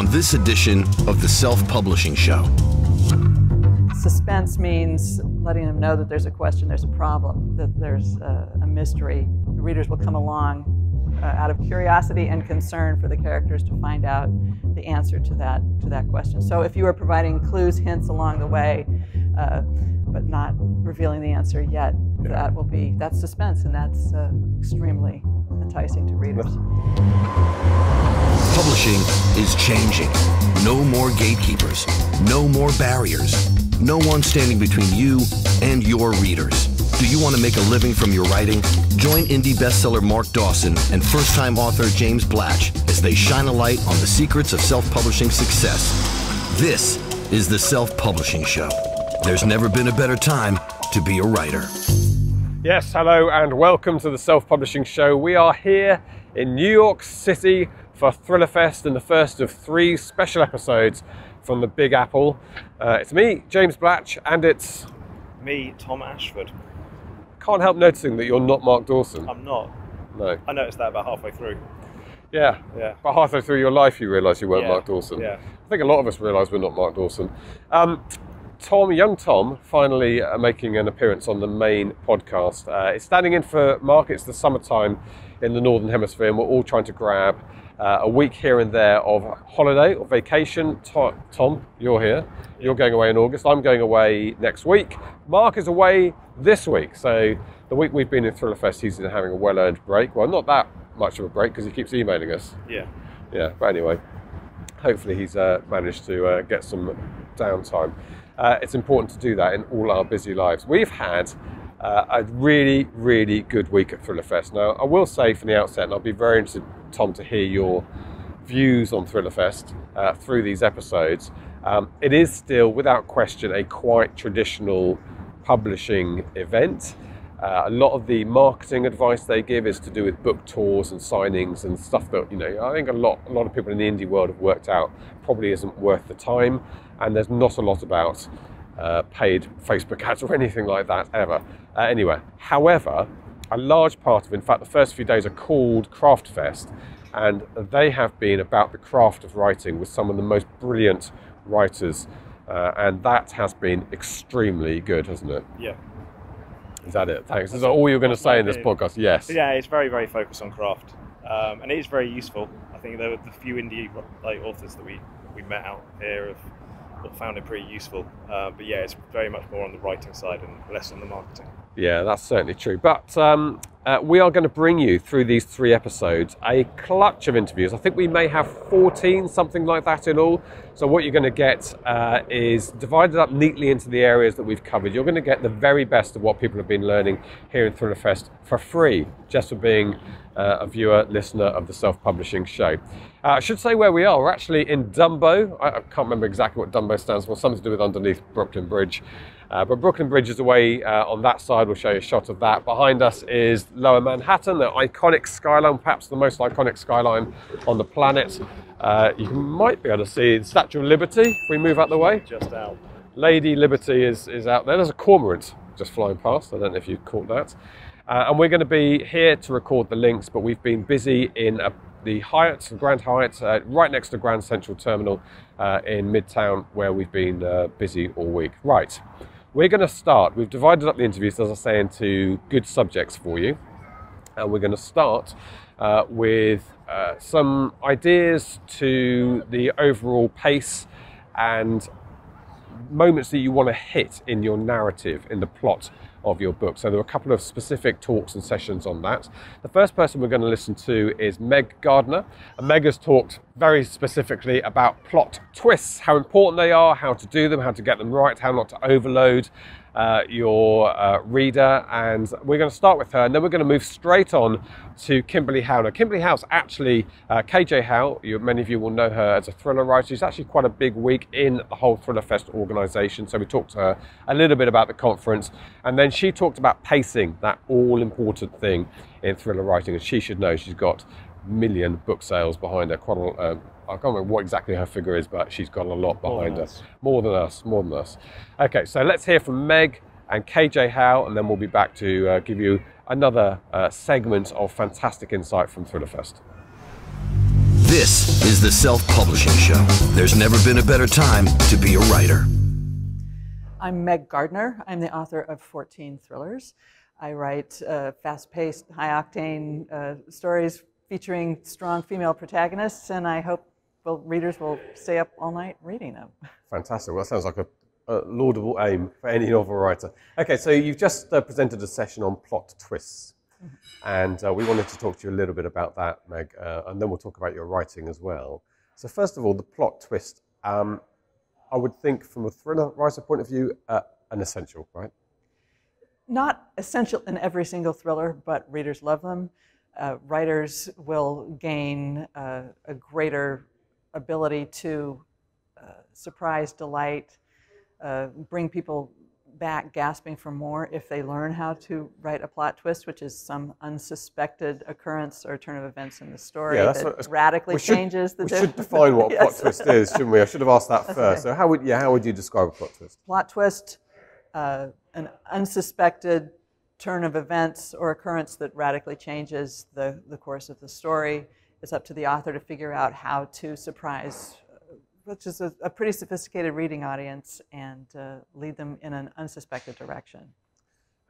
on this edition of the Self Publishing Show. Suspense means letting them know that there's a question, there's a problem, that there's a, a mystery. The readers will come along uh, out of curiosity and concern for the characters to find out the answer to that to that question. So if you are providing clues, hints along the way, uh, but not revealing the answer yet, that will be that's suspense, and that's uh, extremely enticing to readers. Publishing is changing. No more gatekeepers, no more barriers, no one standing between you and your readers. Do you want to make a living from your writing? Join indie bestseller Mark Dawson and first time author James Blatch as they shine a light on the secrets of self publishing success. This is the Self Publishing Show. There's never been a better time to be a writer. Yes, hello and welcome to the Self Publishing Show. We are here in New York City for Thriller Fest and the first of three special episodes from the Big Apple. Uh, it's me, James Blatch, and it's Me, Tom Ashford. can't help noticing that you're not Mark Dawson. I'm not. No. I noticed that about halfway through. Yeah. Yeah. But halfway through your life, you realise you weren't Yeah, Mark Dawson. yeah. I think a lot of us realise we're not Mark Dawson. Um, Tom, young Tom, finally uh, making an appearance on the main podcast. Uh, it's standing in for Mark. It's the summertime in the Northern Hemisphere, and we're all trying to grab uh, a week here and there of holiday or vacation. To- Tom, you're here. You're going away in August. I'm going away next week. Mark is away this week. So the week we've been in Thriller Fest, he's having a well-earned break. Well, not that much of a break because he keeps emailing us. Yeah. Yeah, but anyway, hopefully he's uh, managed to uh, get some downtime. Uh, it's important to do that in all our busy lives. We've had uh, a really, really good week at Thriller Fest. Now, I will say from the outset, and I'll be very interested, Tom, to hear your views on Thrillerfest uh, through these episodes. Um, it is still, without question, a quite traditional publishing event. Uh, a lot of the marketing advice they give is to do with book tours and signings and stuff that you know. I think a lot, a lot of people in the indie world have worked out probably isn't worth the time, and there's not a lot about uh, paid Facebook ads or anything like that ever. Uh, anyway, however, a large part of, in fact, the first few days are called Craft Fest, and they have been about the craft of writing with some of the most brilliant writers, uh, and that has been extremely good, hasn't it? Yeah. Is that it? Thanks. Is that all you're going to say in this podcast? Yes. Yeah, it's very, very focused on craft. Um, and it is very useful. I think the, the few indie like authors that we, we met out here have have found it pretty useful. Uh, but yeah, it's very much more on the writing side and less on the marketing. Yeah, that's certainly true. But um, uh, we are going to bring you through these three episodes a clutch of interviews. I think we may have 14, something like that in all. So, what you're going to get uh, is divided up neatly into the areas that we've covered. You're going to get the very best of what people have been learning here in Thriller Fest for free, just for being uh, a viewer, listener of the self publishing show. Uh, I should say where we are. We're actually in Dumbo. I, I can't remember exactly what Dumbo stands for, something to do with underneath Brooklyn Bridge. Uh, but Brooklyn Bridge is away uh, on that side. We'll show you a shot of that. Behind us is Lower Manhattan, the iconic skyline, perhaps the most iconic skyline on the planet. Uh, you might be able to see the Statue of Liberty if we move out the way. Just out. Lady Liberty is, is out there. There's a cormorant just flying past. I don't know if you caught that. Uh, and we're going to be here to record the links, but we've been busy in a, the Hyatt, the Grand Hyatt, uh, right next to Grand Central Terminal uh, in Midtown, where we've been uh, busy all week. Right, we're going to start. We've divided up the interviews, as I say, into good subjects for you. And we're going to start uh, with uh, some ideas to the overall pace and moments that you want to hit in your narrative, in the plot of your book. So there are a couple of specific talks and sessions on that. The first person we're going to listen to is Meg Gardiner. And Meg has talked very specifically about plot twists, how important they are, how to do them, how to get them right, how not to overload uh, your uh, reader. And we're going to start with her, and then we're going to move straight on to Kimberley Howe. Now, Kimberley Howe's actually, uh, KJ Howe, you, many of you will know her as a thriller writer. She's actually quite a big week in the whole Thriller Fest organisation. So we talked to her a little bit about the conference, and then she talked about pacing, that all important thing in thriller writing. And she should know she's got million book sales behind her. Quite a, um, I can't remember what exactly her figure is, but she's got a lot behind than her. us. More than us, more than us. Okay, so let's hear from Meg and KJ Howe, and then we'll be back to uh, give you another uh, segment of fantastic insight from Thrillerfest. This is the Self Publishing Show. There's never been a better time to be a writer. I'm Meg Gardiner. I'm the author of 14 thrillers. I write uh, fast paced, high octane uh, stories featuring strong female protagonists, and I hope well, readers will stay up all night reading them. Fantastic. Well, that sounds like a, a laudable aim for any novel writer. Okay, so you've just uh, presented a session on plot twists. And uh, we wanted to talk to you a little bit about that, Meg, uh, and then we'll talk about your writing as well. So, first of all, the plot twist. Um, I would think, from a thriller writer point of view, uh, an essential, right? Not essential in every single thriller, but readers love them. Uh, writers will gain uh, a greater ability to uh, surprise, delight, bring people back gasping for more if they learn how to write a plot twist, which is some unsuspected occurrence or turn of events in the story yeah, that what, radically should, changes the. We should define what a yes. plot twist is, shouldn't we? I should have asked that first. So how would yeah how would you describe a plot twist? Plot twist, uh, an unsuspected turn of events or occurrence that radically changes the, the course of the story. It's up to the author to figure out how to surprise which is a, a pretty sophisticated reading audience, and uh, lead them in an unsuspected direction.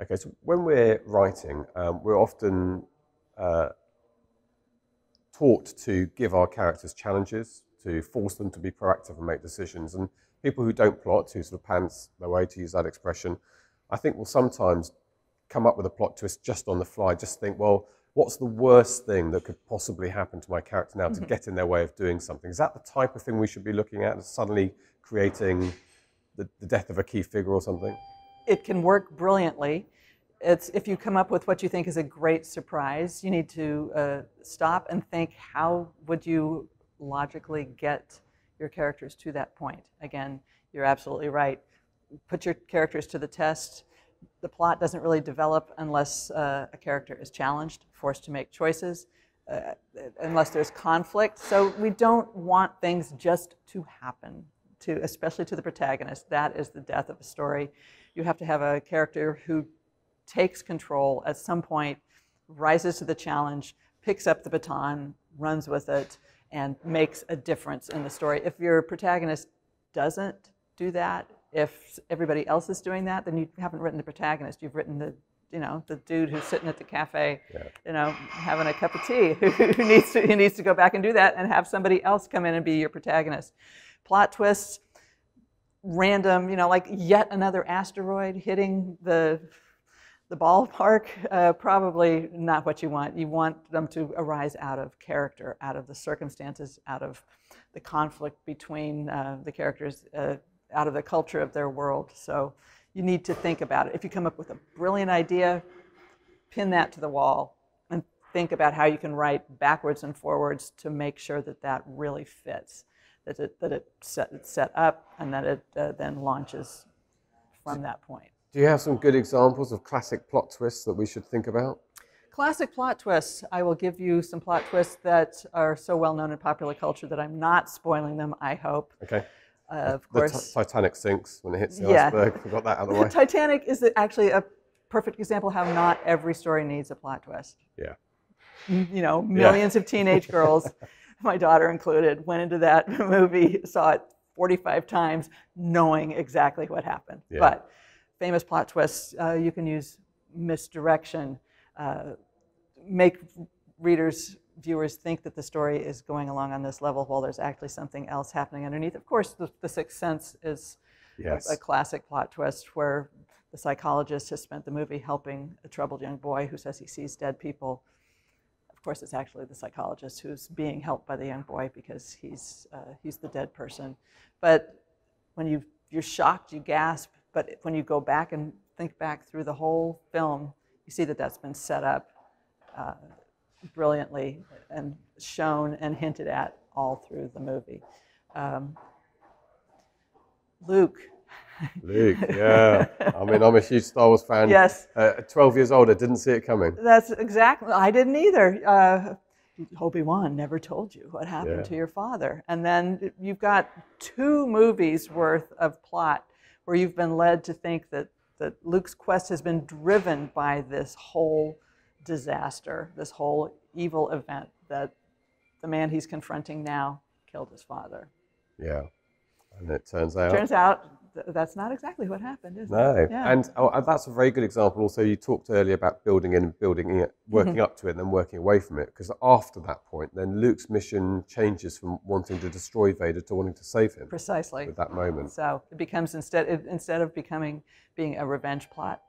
Okay, so when we're writing, um, we're often uh, taught to give our characters challenges, to force them to be proactive and make decisions. And people who don't plot, who sort of pants their way, to use that expression, I think will sometimes come up with a plot twist just on the fly, just think, well, what's the worst thing that could possibly happen to my character now mm-hmm. to get in their way of doing something? Is that the type of thing we should be looking at, suddenly creating the, the death of a key figure or something? It can work brilliantly. It's if you come up with what you think is a great surprise, you need to uh, stop and think how would you logically get your characters to that point. Again, you're absolutely right. Put your characters to the test the plot doesn't really develop unless uh, a character is challenged, forced to make choices, uh, unless there's conflict. So we don't want things just to happen, to especially to the protagonist. That is the death of a story. You have to have a character who takes control at some point, rises to the challenge, picks up the baton, runs with it, and makes a difference in the story. If your protagonist doesn't do that, if everybody else is doing that, then you haven't written the protagonist. You've written the, you know, the dude who's sitting at the cafe, yeah. you know, having a cup of tea, who needs to, who needs to go back and do that and have somebody else come in and be your protagonist. Plot twists, random, you know, like yet another asteroid hitting the the ballpark, uh, probably not what you want. You want them to arise out of character, out of the circumstances, out of the conflict between uh, the characters. Uh, out of the culture of their world. So you need to think about it. If you come up with a brilliant idea, pin that to the wall and think about how you can write backwards and forwards to make sure that that really fits, that it, that it set, it's set up and that it uh, then launches from that point. Do you have some good examples of classic plot twists that we should think about? Classic plot twists. I will give you some plot twists that are so well known in popular culture that I'm not spoiling them, I hope. Okay. Uh, of the course. Titanic sinks when it hits the yeah. iceberg. We got that out of the way. Titanic is actually a perfect example how not every story needs a plot twist. Yeah. You know, millions yeah. of teenage girls, my daughter included, went into that movie, saw it 45 times, knowing exactly what happened. Yeah. But famous plot twists, uh, you can use misdirection, uh, make readers viewers think that the story is going along on this level while there's actually something else happening underneath. Of course, The, the Sixth Sense is yes. a, a, classic plot twist where the psychologist has spent the movie helping a troubled young boy who says he sees dead people. Of course, it's actually the psychologist who's being helped by the young boy because he's, uh, he's the dead person. But when you, you're shocked, you gasp, but when you go back and think back through the whole film, you see that that's been set up uh, brilliantly and shown and hinted at all through the movie. Um, Luke. Luke, yeah. I mean, I'm a huge Star Wars fan. Yes. Uh, 12 years old, I didn't see it coming. That's exactly, I didn't either. Uh, Obi-Wan never told you what happened yeah. to your father. And then you've got two movies worth of plot where you've been led to think that, that Luke's quest has been driven by this whole disaster, this whole evil event that the man he's confronting now killed his father. Yeah. And it turns out. Turns out th- that's not exactly what happened, is No, it? Yeah. and oh, that's a very good example. Also, you talked earlier about building in and building it, working Mm-hmm. up to it, and then working away from it. Because after that point, then Luke's mission changes from wanting to destroy Vader to wanting to save him. Precisely. At that moment, So it becomes instead it, instead of becoming being a revenge plot,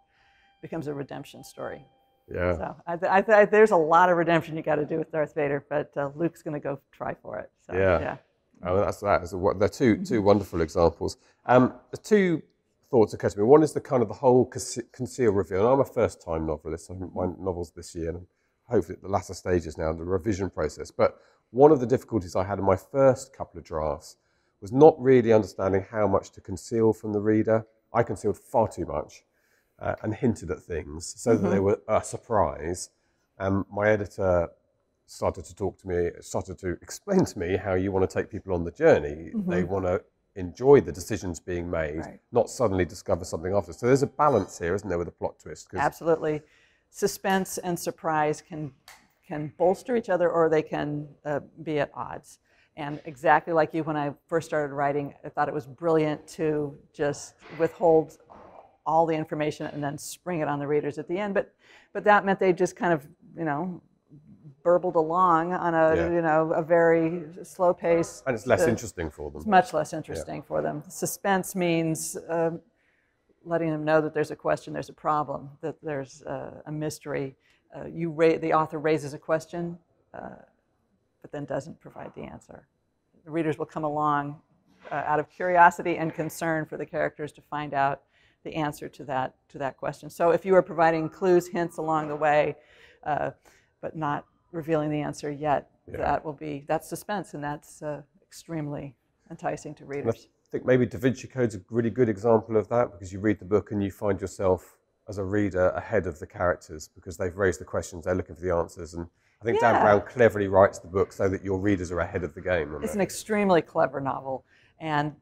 becomes a redemption story. Yeah, So I, th- I th- there's a lot of redemption you got to do with Darth Vader, but uh, Luke's going to go try for it. So, Yeah. yeah. oh, that's that. Is what they're 2 Mm-hmm. two wonderful examples. Um, two thoughts occur to me. One is the kind of the whole conceal reveal. And I'm a first-time novelist. I think my novels this year, and hopefully at the latter stages now, the revision process. But one of the difficulties I had in my first couple of drafts was not really understanding how much to conceal from the reader. I concealed far too much uh, and hinted at things so that they were a surprise. Um, my editor started to talk to me, started to explain to me how you want to take people on the journey. They want to enjoy the decisions being made, Right. not suddenly discover something after. So there's a balance here, isn't there, with a plot twist? Absolutely. Suspense and surprise can can bolster each other or they can uh, be at odds. And exactly like you, when I first started writing, I thought it was brilliant to just withhold all the information and then spring it on the readers at the end. But but that meant they just kind of you know burbled along on a Yeah. you know a very slow pace. and it's less uh, interesting for them. it's much less interesting for them. Suspense means um, letting them know that there's a question, there's a problem, that there's uh, a mystery. Uh, you ra- the author raises a question, uh, but then doesn't provide the answer. The readers will come along uh, out of curiosity and concern for the characters to find out the answer to that to that question. So if you are providing clues, hints along the way, uh, but not revealing the answer yet, that will be that's suspense, and that's uh, extremely enticing to And I think maybe Da Vinci Code's is a really good example of that because you read the book and you find yourself as a reader ahead of the characters because they've raised the questions, they're looking for the answers. And I think Dan Brown cleverly writes the book so that your readers are ahead of the game. It's they? an extremely clever novel, and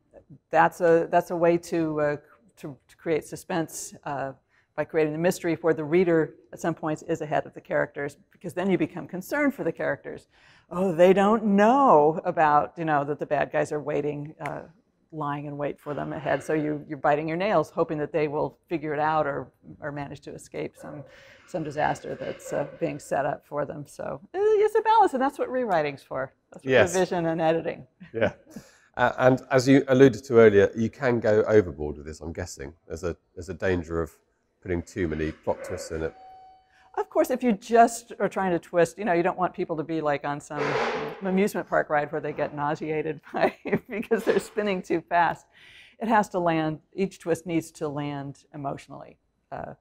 that's a that's a way to uh, to, to create suspense uh, by creating the mystery where the reader at some points is ahead of the characters because then you become concerned for the characters. Oh, they don't know about you know that the bad guys are waiting. Uh, lying in wait for them ahead so you, you're biting your nails hoping that they will figure it out or, or manage to escape some some disaster that's uh, being set up for them so uh, it's a balance and that's what rewriting's for that's what Yes. revision and editing Yeah. Uh, and as you alluded to earlier, you can go overboard with this, I'm guessing. There's a, there's a danger of putting too many plot twists in it. Of course, if you just are trying to twist, you know, you don't want people to be like on some amusement park ride where they get nauseated by because they're spinning too fast. It has to land. Each twist needs to land emotionally. Uh,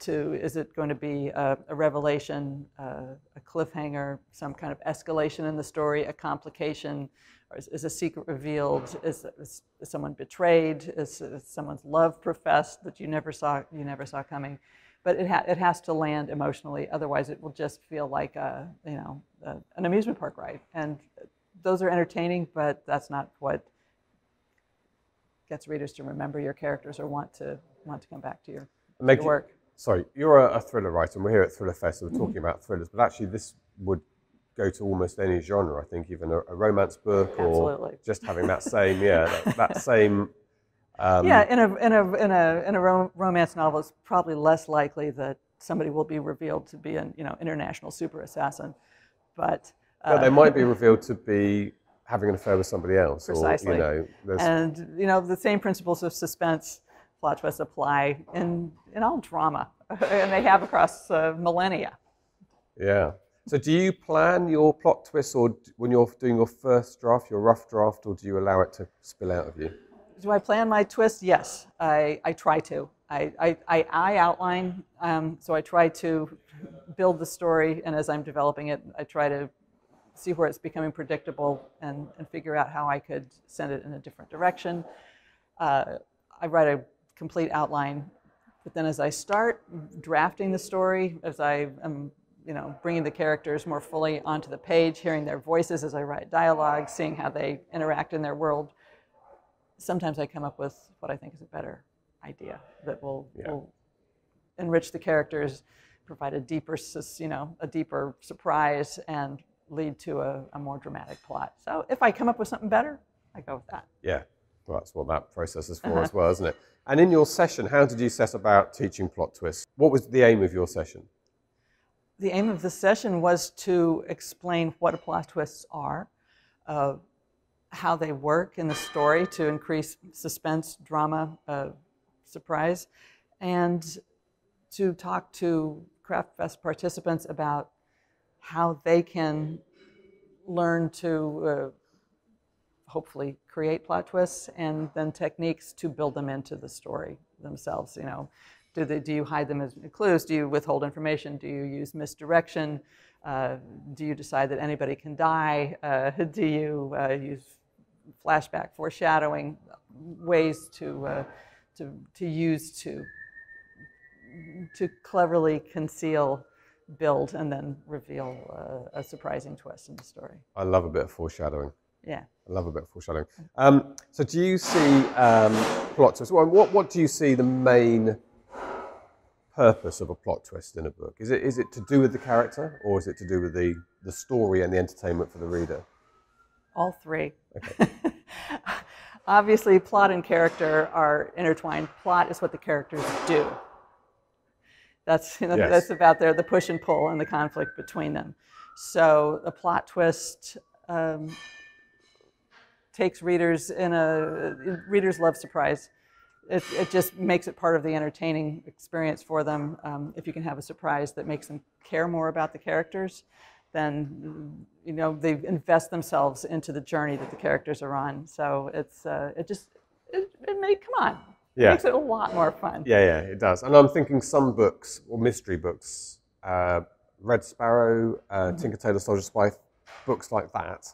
to is it going to be a, a revelation, uh, a cliffhanger, some kind of escalation in the story, a complication, or is, is a secret revealed? Is, is, is someone betrayed? Is, is someone's love professed that you never saw you never saw coming? but it, ha- it has to land emotionally. Otherwise, it will just feel like a, you know a, an amusement park ride. And those are entertaining, but that's not what gets readers to remember your characters or want to want to come back to your, your work. Sorry, you're a, a thriller writer, and we're here at Thriller Fest, so we're Mm-hmm. talking about thrillers, but actually, this would go to almost any genre, I think, even a, a romance book Absolutely. or just having that same, yeah, that, that same. Um, yeah, in a in a in a in a rom- romance novel, it's probably less likely that somebody will be revealed to be an you know international super assassin, but. but uh, they might be revealed to be having an affair with somebody else, Precisely. or you know, And you know the same principles of suspense, plot twists apply in in all drama, and they have across uh, millennia. yeah. So, do you plan your plot twists, or when you're doing your first draft, your rough draft, or do you allow it to spill out of you? Do I plan my twist? Yes, I, I try to. I, I, I, outline, um, so I try to build the story, and as I'm developing it, I try to see where it's becoming predictable and, and figure out how I could send it in a different direction. Uh, I write a complete outline, but then as I start drafting the story, as I am you know, bringing the characters more fully onto the page, hearing their voices as I write dialogue, seeing how they interact in their world, sometimes I come up with what I think is a better idea that will, Yeah. will enrich the characters, provide a deeper, you know, a deeper surprise, and lead to a, a more dramatic plot. So if I come up with something better, I go with that. Yeah, well, that's what that process is for as well, isn't it? And in your session, how did you set about teaching plot twists? What was the aim of your session? The aim of the session was to explain what plot twists are, uh, how they work in the story to increase suspense, drama, uh, surprise, and to talk to Craft Fest participants about how they can learn to uh, hopefully create plot twists and then techniques to build them into the story themselves. You know, do, they, do you hide them as clues? Do you withhold information? Do you use misdirection? Uh, do you decide that anybody can die? Uh, do you uh, use flashback foreshadowing ways to, uh, to, to use to, to cleverly conceal, build, and then reveal uh, a surprising twist in the story? I love a bit of foreshadowing. Yeah. I love a bit of foreshadowing. Um, so, do you see um, plot twists? What, what, what do you see the main purpose of a plot twist in a book? Is it, is it to do with the character or is it to do with the, the story and the entertainment for the reader? All three. Okay. Obviously, plot and character are intertwined. Plot is what the characters do. That's, you know, Yes. that's about their, the push and pull and the conflict between them. So the plot twist um, takes readers in a readers love surprise. It, it just makes it part of the entertaining experience for them. Um, if you can have a surprise that makes them care more about the characters, then you know they invest themselves into the journey that the characters are on. So it's uh, it just it, it may come on. Yeah. It makes it a lot more fun. Yeah, yeah, it does. And I'm thinking some books or mystery books, uh, Red Sparrow, uh, Tinker Tailor Soldier Spy, books like that,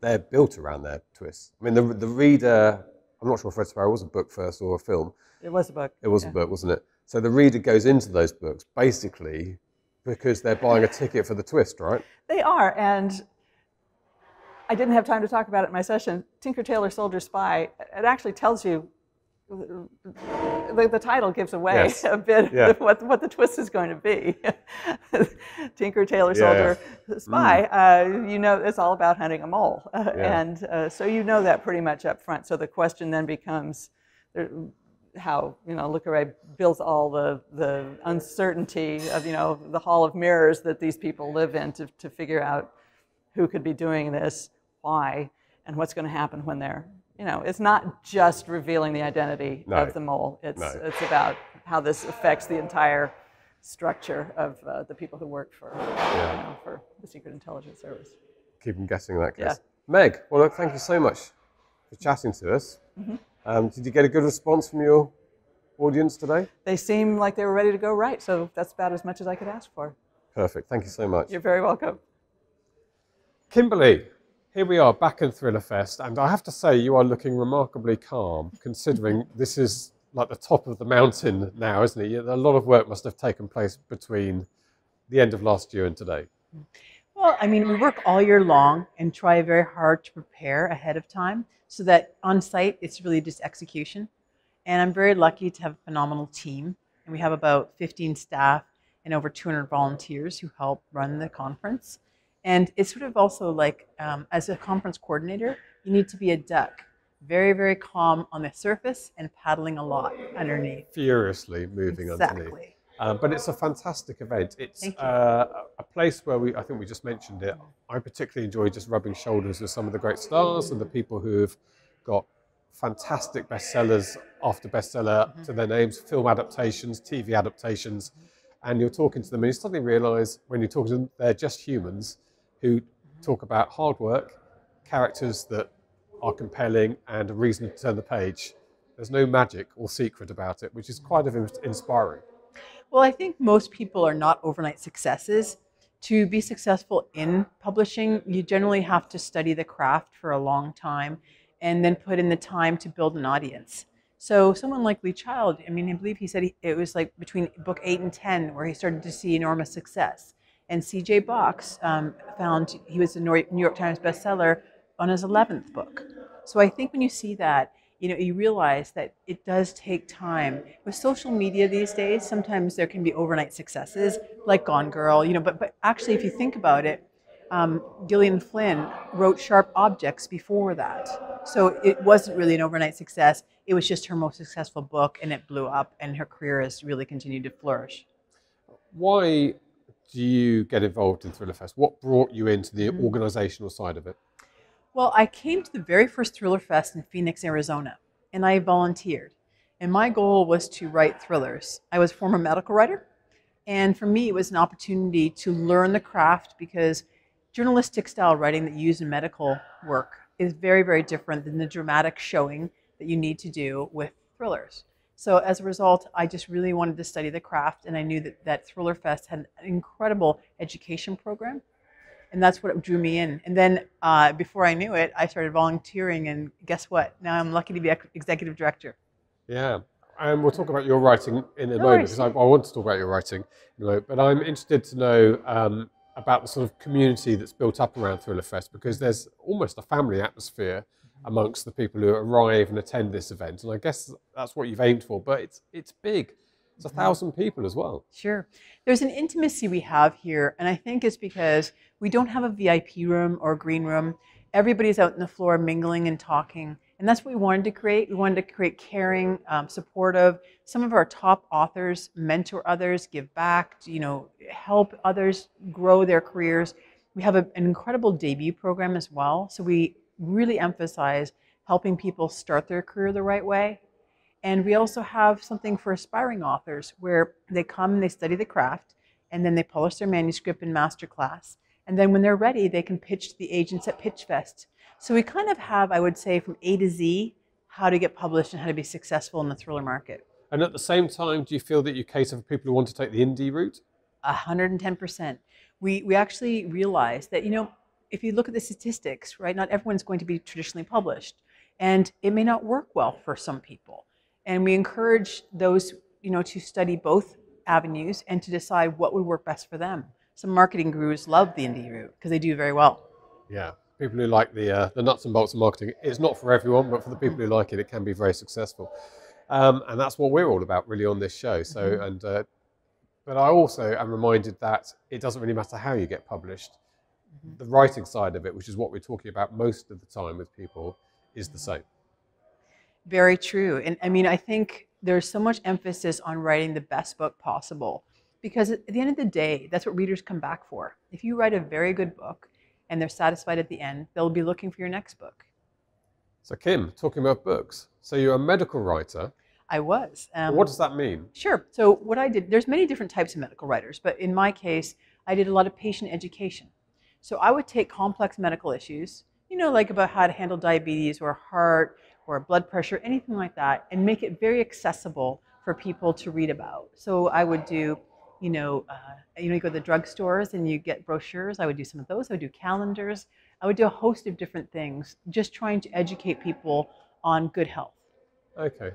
they're built around their twists. I mean, the, the reader, I'm not sure if Red Sparrow was a book first or a film. It was a book. It was yeah. a book, wasn't it? So the reader goes into those books basically because they're buying a ticket for the twist, right? They are, and I didn't have time to talk about it in my session. Tinker Tailor Soldier Spy. It actually tells you. The, the title gives away Yes. a bit Yeah. of what, what the twist is going to be. Tinker Tailor Soldier Spy. Uh, you know, it's all about hunting a mole, uh, Yeah. and uh, so you know that pretty much up front. So the question then becomes, how you know Le Carre builds all the the uncertainty of you know the hall of mirrors that these people live in to, to figure out who could be doing this, why, and what's going to happen when they're you know it's not just revealing the identity No. of the mole. It's No. it's about how this affects the entire structure of uh, the people who work for you know, for the Secret Intelligence Service. Keep them guessing in that case. Yeah. Meg, well, look, thank you so much for chatting to us. Mm-hmm. Um, did you get a good response from your audience today? They seem like they were ready to go right, so that's about as much as I could ask for. Perfect. Thank you so much. You're very welcome. Kimberley, here we are back in Thriller Fest, and I have to say you are looking remarkably calm, considering this is like the top of the mountain now, isn't it? A lot of work must have taken place between the end of last year and today. Well, I mean, we work all year long and try very hard to prepare ahead of time so that on site it's really just execution. And I'm very lucky to have a phenomenal team. And we have about 15 staff and over 200 volunteers who help run the conference. And it's sort of also like, um, as a conference coordinator, you need to be a duck, very, very calm on the surface and paddling a lot underneath. Furiously moving underneath. Exactly. Um, but it's a fantastic event. It's uh, a place where we, I think we just mentioned it. I particularly enjoy just rubbing shoulders with some of the great stars and the people who have got fantastic bestsellers after bestseller Mm-hmm. to their names, film adaptations, TV adaptations, and you're talking to them and you suddenly realise when you're talking to them, they're just humans who talk about hard work, characters that are compelling, and a reason to turn the page. There's no magic or secret about it, which is quite inspiring. Well, I think most people are not overnight successes. To be successful in publishing, you generally have to study the craft for a long time and then put in the time to build an audience. So, someone like Lee Child, I mean, I believe he said he, it was like between book eight and 10 where he started to see enormous success. And CJ Box um, found he was a New York Times bestseller on his 11th book. So, I think when you see that, you know, you realize that it does take time. With social media these days, sometimes there can be overnight successes, like Gone Girl, you know, but, but actually, if you think about it, um, Gillian Flynn wrote Sharp Objects before that. So it wasn't really an overnight success. It was just her most successful book, and it blew up, and her career has really continued to flourish. Why do you get involved in Thriller Fest? What brought you into the mm-hmm. organizational side of it? Well, I came to the very first Thriller Fest in Phoenix, Arizona, and I volunteered. And my goal was to write thrillers. I was a former medical writer, and for me, it was an opportunity to learn the craft because journalistic style writing that you use in medical work is very, very different than the dramatic showing that you need to do with thrillers. So as a result, I just really wanted to study the craft, and I knew that, that Thriller Fest had an incredible education program, and that's what drew me in. And then uh, before I knew it, I started volunteering, and guess what? Now I'm lucky to be executive director. Yeah, and we'll talk about your writing in a no moment because I, I, want to talk about your writing in a moment. But I'm interested to know um, about the sort of community that's built up around Thriller Fest because there's almost a family atmosphere amongst the people who arrive and attend this event. And I guess that's what you've aimed for, but it's, it's big. It's a mm-hmm. thousand people as well. Sure. There's an intimacy we have here, and I think it's because we don't have a VIP room or green room. Everybody's out in the floor mingling and talking. And that's what we wanted to create. We wanted to create caring, um, supportive. Some of our top authors mentor others, give back, you know, help others grow their careers. We have a, an incredible debut program as well. So we really emphasize helping people start their career the right way. And we also have something for aspiring authors where they come and they study the craft and then they polish their manuscript in masterclass. And then when they're ready, they can pitch to the agents at PitchFest. So we kind of have, I would say, from A to Z, how to get published and how to be successful in the thriller market. And at the same time, do you feel that you cater for people who want to take the indie route? 110%. We, we actually realize that, you know, if you look at the statistics, right, not everyone's going to be traditionally published. And it may not work well for some people. And we encourage those, you know, to study both avenues and to decide what would work best for them. Some marketing gurus love the indie route because they do very well. Yeah, people who like the uh, the nuts and bolts of marketing. It's not for everyone, but for the people who like it, it can be very successful. Um, and that's what we're all about, really, on this show. So, mm-hmm. and uh, but I also am reminded that it doesn't really matter how you get published the writing side of it, which is what we're talking about most of the time with people, is the same. Very true. And I mean, I think there's so much emphasis on writing the best book possible because at the end of the day, that's what readers come back for. If you write a very good book and they're satisfied at the end, they'll be looking for your next book. So, Kim, talking about books. So, you're a medical writer. I was. Um, what does that mean? Sure. So, what I did, there's many different types of medical writers, but in my case, I did a lot of patient education. So I would take complex medical issues, you know, like about how to handle diabetes or heart or blood pressure, anything like that, and make it very accessible for people to read about. So I would do, you know, uh, you know, you go to the drugstores and you get brochures. I would do some of those. I would do calendars. I would do a host of different things, just trying to educate people on good health. Okay,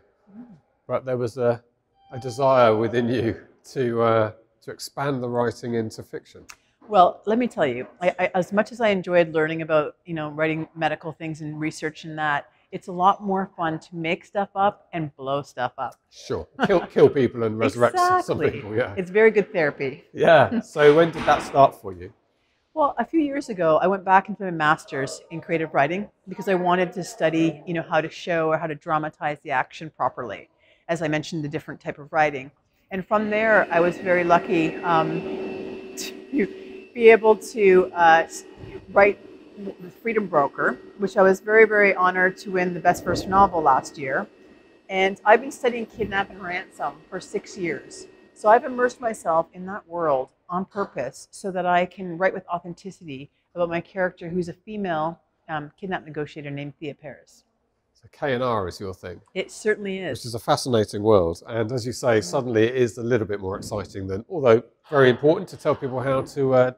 but there was a, a desire within you to uh, to expand the writing into fiction. Well, let me tell you, I, I, as much as I enjoyed learning about, you know, writing medical things and researching that, it's a lot more fun to make stuff up and blow stuff up. Sure, kill, kill people and resurrect exactly. some people. Yeah, it's very good therapy. Yeah. So when did that start for you? Well, a few years ago, I went back into my master's in creative writing because I wanted to study, you know, how to show or how to dramatize the action properly. As I mentioned, the different type of writing, and from there, I was very lucky um, to be able to uh, write The Freedom Broker, which I was very, very honored to win the Best First Novel last year. And I've been studying kidnap and ransom for six years. So I've immersed myself in that world on purpose so that I can write with authenticity about my character, who's a female um, kidnap negotiator named Thea Paris. So K&R is your thing. It certainly is. Which is a fascinating world. And as you say, suddenly it is a little bit more exciting than, although very important to tell people how to uh,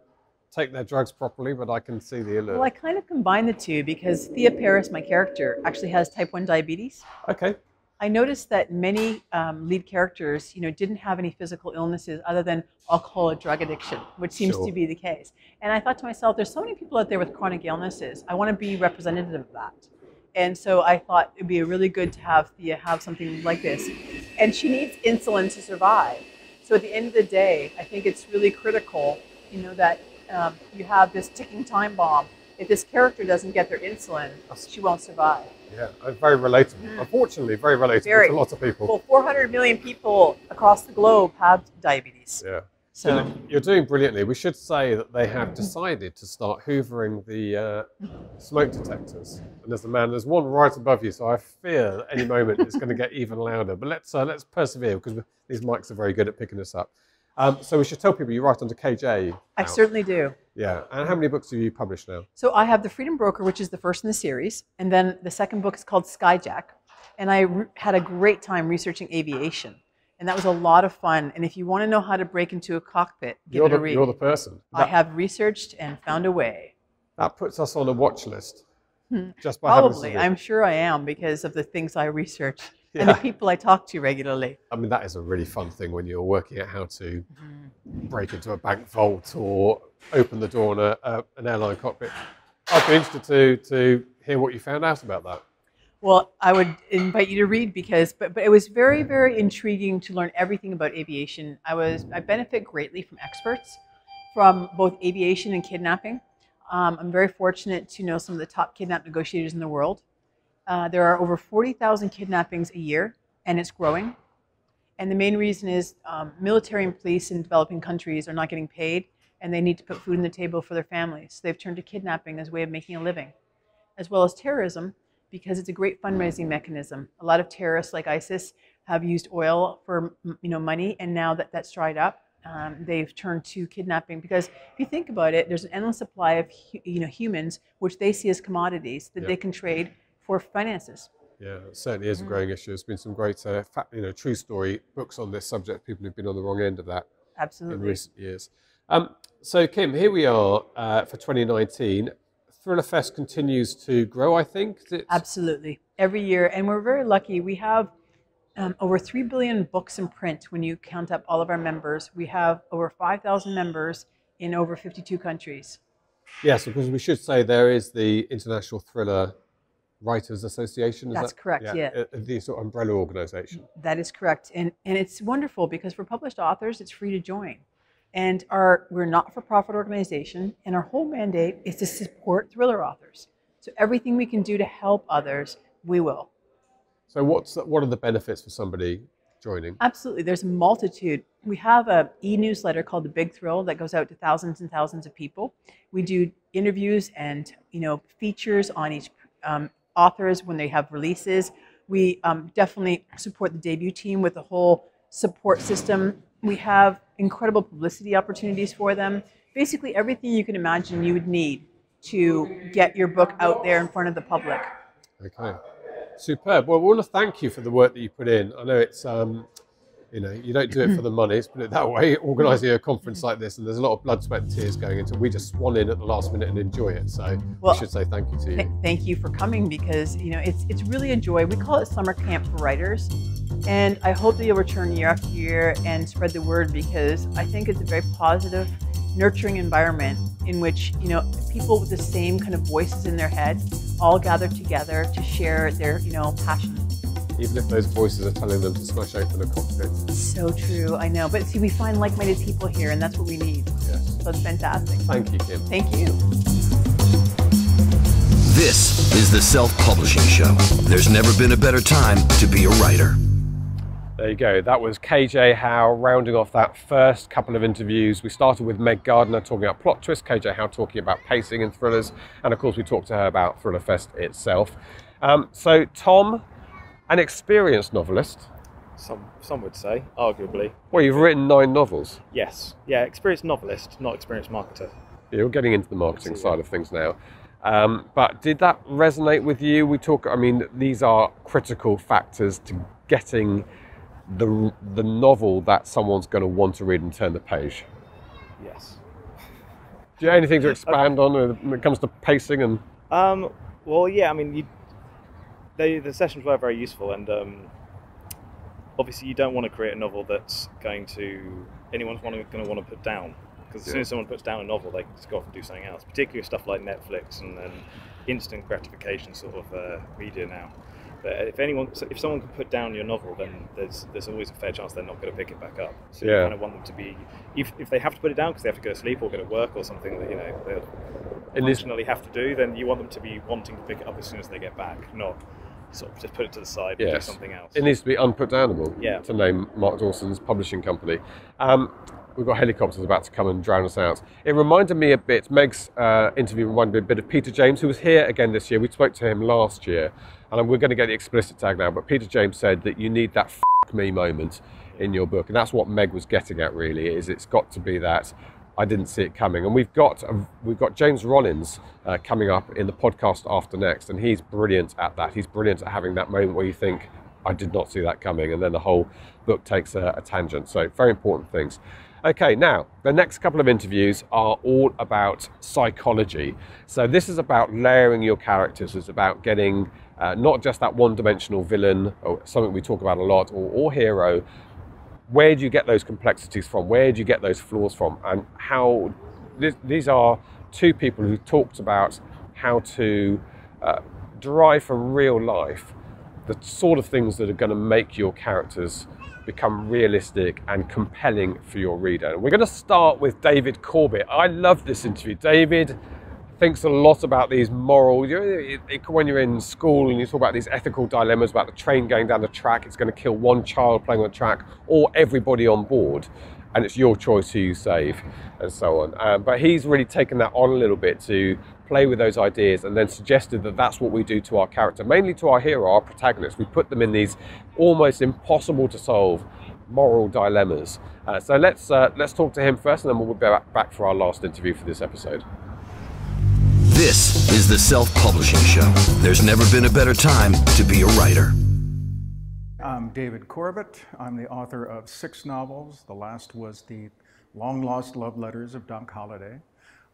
take their drugs properly, but I can see the allure. Well, I kind of combine the two because Thea Paris, my character, actually has type 1 diabetes. Okay. I noticed that many um, lead characters, you know, didn't have any physical illnesses other than alcohol or drug addiction, which seems sure. to be the case. And I thought to myself, there's so many people out there with chronic illnesses. I want to be representative of that. And so I thought it'd be really good to have Thea have something like this. And she needs insulin to survive. So at the end of the day, I think it's really critical, you know, that um, you have this ticking time bomb. If this character doesn't get their insulin, she won't survive. Yeah, uh, very relatable. Unfortunately, very relatable Very. to lots of people. Well, 400 million people across the globe have diabetes. Yeah. So You're doing brilliantly. We should say that they have decided to start hoovering the uh, smoke detectors. And there's a man, there's one right above you, so I fear at any moment it's going to get even louder. But let's uh, let's persevere because these mics are very good at picking us up. Um, so we should tell people you write under KJ. I out. certainly do. Yeah. And how many books have you published now? So I have The Freedom Broker, which is the first in the series, and then the second book is called Skyjack. And I re- had a great time researching aviation, and that was a lot of fun. And if you want to know how to break into a cockpit, give You're it a the, read. you're the person. I have researched and found a way. that puts us on a watch list. Just by having Hmm. Probably, I'm sure I am because of the things I research and the people I talk to regularly. I mean, that is a really fun thing when you're working out how to Mm-hmm. break into a bank vault or open the door on a, a, an airline cockpit. I'd be interested to, to hear what you found out about that. Well, I would invite you to read because, but, but it was very, very intriguing to learn everything about aviation. I was, I benefit greatly from experts from both aviation and kidnapping. Um, I'm very fortunate to know some of the top kidnap negotiators in the world. Uh, there are over 40,000 kidnappings a year, and it's growing. And the main reason is um, military and police in developing countries are not getting paid, and they need to put food on the table for their families. So they've turned to kidnapping as a way of making a living, as well as terrorism, because it's a great fundraising mechanism. A lot of terrorists, like ISIS, have used oil for you know money, and now that that's dried up, um, they've turned to kidnapping. Because if you think about it, there's an endless supply of hu- you know humans, which they see as commodities that Yeah. they can trade for finances. Yeah, it certainly is a Mm. growing issue. There's been some great, uh, you know, true story books on this subject. People who've been on the wrong end of that Absolutely. in recent years. Um, so, Kim, here we are uh, for 2019. Thriller Fest continues to grow, I think. Absolutely. Every year. And we're very lucky. We have um, over 3 billion books in print when you count up all of our members. We have over 5,000 members in over 52 countries. Yes, because we should say there is the International Thriller Writers Association. Is That's that, correct, yeah. uh, The sort of umbrella organisation. That is correct. And, and it's wonderful because for published authors, it's free to join. And our, we're not for profit organization, and our whole mandate is to support thriller authors. So everything we can do to help others, we will. So, what's what are the benefits for somebody joining? Absolutely. There's a multitude. We have a e-newsletter called The Big Thrill that goes out to thousands and thousands of people. We do interviews and you know features on each um, authors when they have releases. We um, definitely support the debut team with the whole support system. We have incredible publicity opportunities for them. Basically, everything you can imagine you would need to get your book out there in front of the public. Okay, superb. Well, we want to thank you for the work that you put in. I know it's, um, you know, you don't do it for the money. Let's put it that way. Organising a conference like this, and there's a lot of blood, sweat, and tears going into. it. We just swan in at the last minute and enjoy it. So Well, we should say thank you to Th- you. Thank you for coming because you know it's it's really a joy. We call it summer camp for writers, and I hope that you'll return year after year and spread the word because I think it's a very positive, nurturing environment in which you know people with the same kind of voices in their head all gather together to share their you know passion. Even if those voices are telling them to smash open a cockpit. So true, I know. But see, we find like-minded people here, and that's what we need. Yes. So it's fantastic. Thank you, Kim. Thank you. This is the Self Publishing Show. There's never been a better time to be a writer. There you go. That was KJ Howe rounding off that first couple of interviews. We started with Meg Gardiner talking about plot twist, KJ Howe talking about pacing in thrillers, and of course we talked to her about Thriller Fest itself. Um, so Tom, an experienced novelist. Some some would say, arguably, Well, you've written nine novels. yes. Yeah, experienced novelist, not experienced marketer. You're getting into the marketing side of things now. Um, but did that resonate with you? We talk. I mean, these are critical factors to getting the the novel that someone's going to want to read and turn the page. Yes. Do you have anything to expand on when it comes to pacing and? Um, well, yeah, I mean, you, they, the sessions were very useful, and um, obviously, you don't want to create a novel that's going to anyone's going to want to put down. Because as soon as someone puts down a novel, they just go off and do something else. Particularly stuff like Netflix and then instant gratification sort of uh, media now. But if anyone, if someone can put down your novel, then there's there's always a fair chance they're not going to pick it back up. So Yeah. you kind of want them to be, if, if they have to put it down because they have to go to sleep or go to work or something that you know they'll functionally have to do, then you want them to be wanting to pick it up as soon as they get back, not sort of just put it to the side and do Yes. something else. It needs to be unputdownable. Yeah. To name Mark Dawson's publishing company. Um, we've got helicopters about to come and drown us out. It reminded me a bit. Meg's uh, interview reminded me a bit of Peter James, who was here again this year. We spoke to him last year, and we're going to get the explicit tag now. But Peter James said that you need that "f- me" moment in your book, and that's what Meg was getting at. Really, is it's got to be that. I didn't see it coming. And we've got we've got James Rollins uh, coming up in the podcast after next, and he's brilliant at that. He's brilliant at having that moment where you think, I did not see that coming, and then the whole book takes a, a tangent. So very important things. Okay, now the next couple of interviews are all about psychology. So this is about layering your characters. It's about getting uh, not just that one-dimensional villain or something we talk about a lot, or, or hero, where do you get those complexities from? Where do you get those flaws from? And how these are two people who talked about how to uh, derive from real life the sort of things that are going to make your characters become realistic and compelling for your reader. And we're going to start with David Corbett. I love this interview. David thinks a lot about these moral. You know, it, it, when you're in school and you talk about these ethical dilemmas about the train going down the track, it's going to kill one child playing on the track or everybody on board, and it's your choice who you save, and so on. Um, but he's really taken that on a little bit to play with those ideas and then suggested that that's what we do to our character, mainly to our hero, our protagonist. We put them in these almost impossible to solve moral dilemmas. Uh, so let's uh, let's talk to him first, and then we'll be back, back for our last interview for this episode. This is the Self Publishing Show. There's never been a better time to be a writer. I'm David Corbett. I'm the author of six novels. The last was the long lost love letters of Doc Holliday.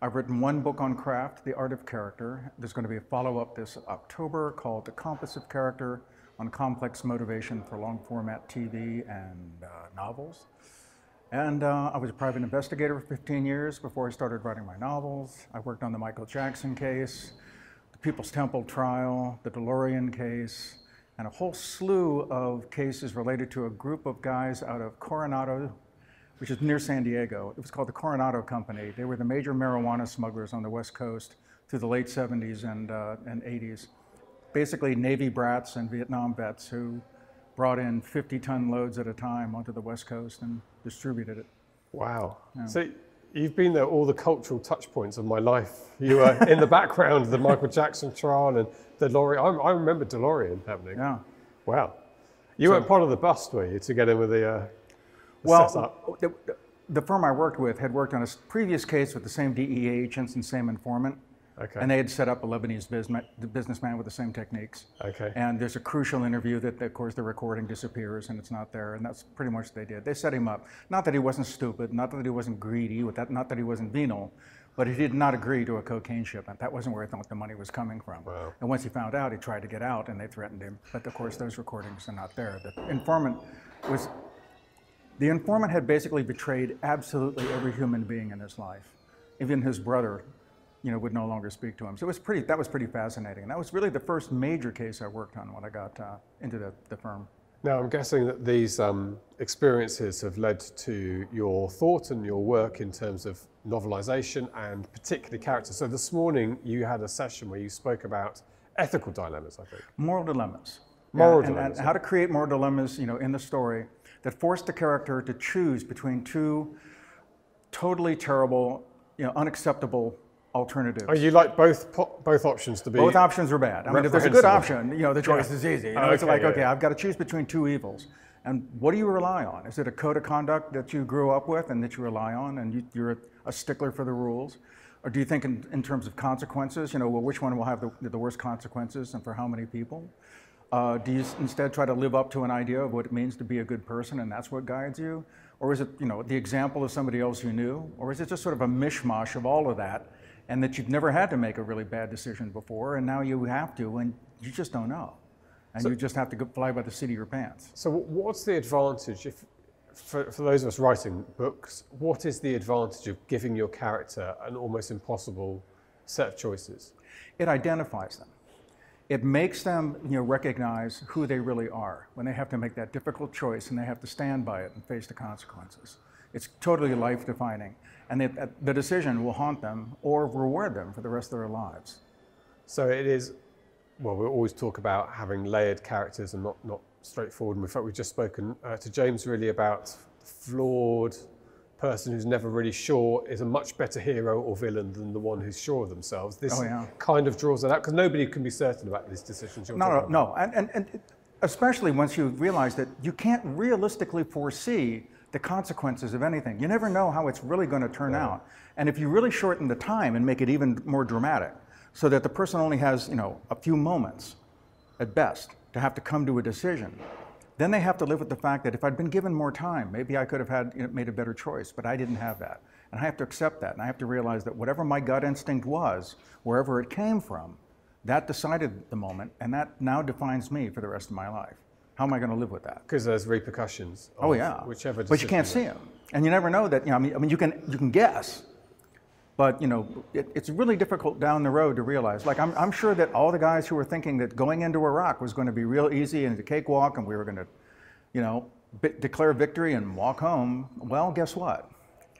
I've written one book on craft, The Art of Character. There's going to be a follow up this October called The Compass of Character on complex motivation for long format TV and uh, novels. And uh, I was a private investigator for 15 years before I started writing my novels. I worked on the Michael Jackson case, the People's Temple trial, the DeLorean case, and a whole slew of cases related to a group of guys out of Coronado, which is near San Diego. It was called the Coronado Company. They were the major marijuana smugglers on the West Coast through the late 70s and, uh, and 80s. Basically, Navy brats and Vietnam vets who brought in 50 ton loads at a time onto the West Coast and distributed it. Wow. So you've been there all the cultural touch points of my life. You were in the background of the Michael Jackson trial and the DeLorean. I, I remember DeLorean happening. Yeah. Wow. You weren't part of the bust, were you, to get in with the, uh, the Well, setup? the, the firm I worked with had worked on a previous case with the same DEA agents and same informant. Okay. And they had set up a Lebanese business, businessman with the same techniques. Okay. And there's a crucial interview that, of course, the recording disappears and it's not there. And that's pretty much what they did. They set him up. Not that he wasn't stupid, not that he wasn't greedy, with that, not that he wasn't venal, but he did not agree to a cocaine shipment. That wasn't where he thought the money was coming from. Wow. And once he found out, he tried to get out and they threatened him. But of course, those recordings are not there. The informant was the informant had basically betrayed absolutely every human being in his life. Even his brother, you know, would no longer speak to him. So it was pretty, that was pretty fascinating. And that was really the first major case I worked on when I got uh, into the, the firm. Now, I'm guessing that these um, experiences have led to your thought and your work in terms of novelization and particularly characters. So this morning you had a session where you spoke about ethical dilemmas, I think. Moral dilemmas. Moral and, dilemmas, And how to create moral dilemmas, you know, in the story that force the character to choose between two totally terrible, you know, unacceptable alternatives. Oh, you like both both options to be Both options are bad. I mean, if there's a good option, you know, the choice Yeah. is easy. You know, Oh, it's like, yeah, okay, yeah. I've got to choose between two evils. And what do you rely on? Is it a code of conduct that you grew up with and that you rely on and you, you're a, a stickler for the rules? Or do you think in, in terms of consequences, you know, well, which one will have the, the worst consequences and for how many people? Uh, do you instead try to live up to an idea of what it means to be a good person and that's what guides you? Or is it, you know, the example of somebody else you knew? Or is it just sort of a mishmash of all of that and that you've never had to make a really bad decision before and now you have to and you just don't know? And you just have to go fly by the seat of your pants. So, what's the advantage if, for, for those of us writing books, what is the advantage of giving your character an almost impossible set of choices? It identifies them. it makes them you know, recognize who they really are when they have to make that difficult choice and they have to stand by it and face the consequences. It's totally life defining. And uh, the decision will haunt them or reward them for the rest of their lives. So it is, well, we always talk about having layered characters and not, not straightforward. And in fact, we've just spoken uh, to James really about flawed person who's never really sure is a much better hero or villain than the one who's sure of themselves. This Oh, yeah. kind of draws that out because nobody can be certain about these decisions. You're No, no, no. And, and, and especially once you realize that you can't realistically foresee the consequences of anything. You never know how it's really going to turn out. And if you really shorten the time and make it even more dramatic, so that the person only has, you know, a few moments at best to have to come to a decision, then they have to live with the fact that if I'd been given more time, maybe I could have had, you know, made a better choice, but I didn't have that. And I have to accept that. And I have to realize that whatever my gut instinct was, wherever it came from, that decided the moment, and that now defines me for the rest of my life. How am I going to live with that? Because there's repercussions. Oh yeah, Whichever. but you can't see them, and you never know that. You know, I mean, I mean, you can you can guess, but you know, it, it's really difficult down the road to realize. Like, I'm I'm sure that all the guys who were thinking that going into Iraq was going to be real easy and a cakewalk, and we were going to, you know, declare victory and walk home. Well, guess what?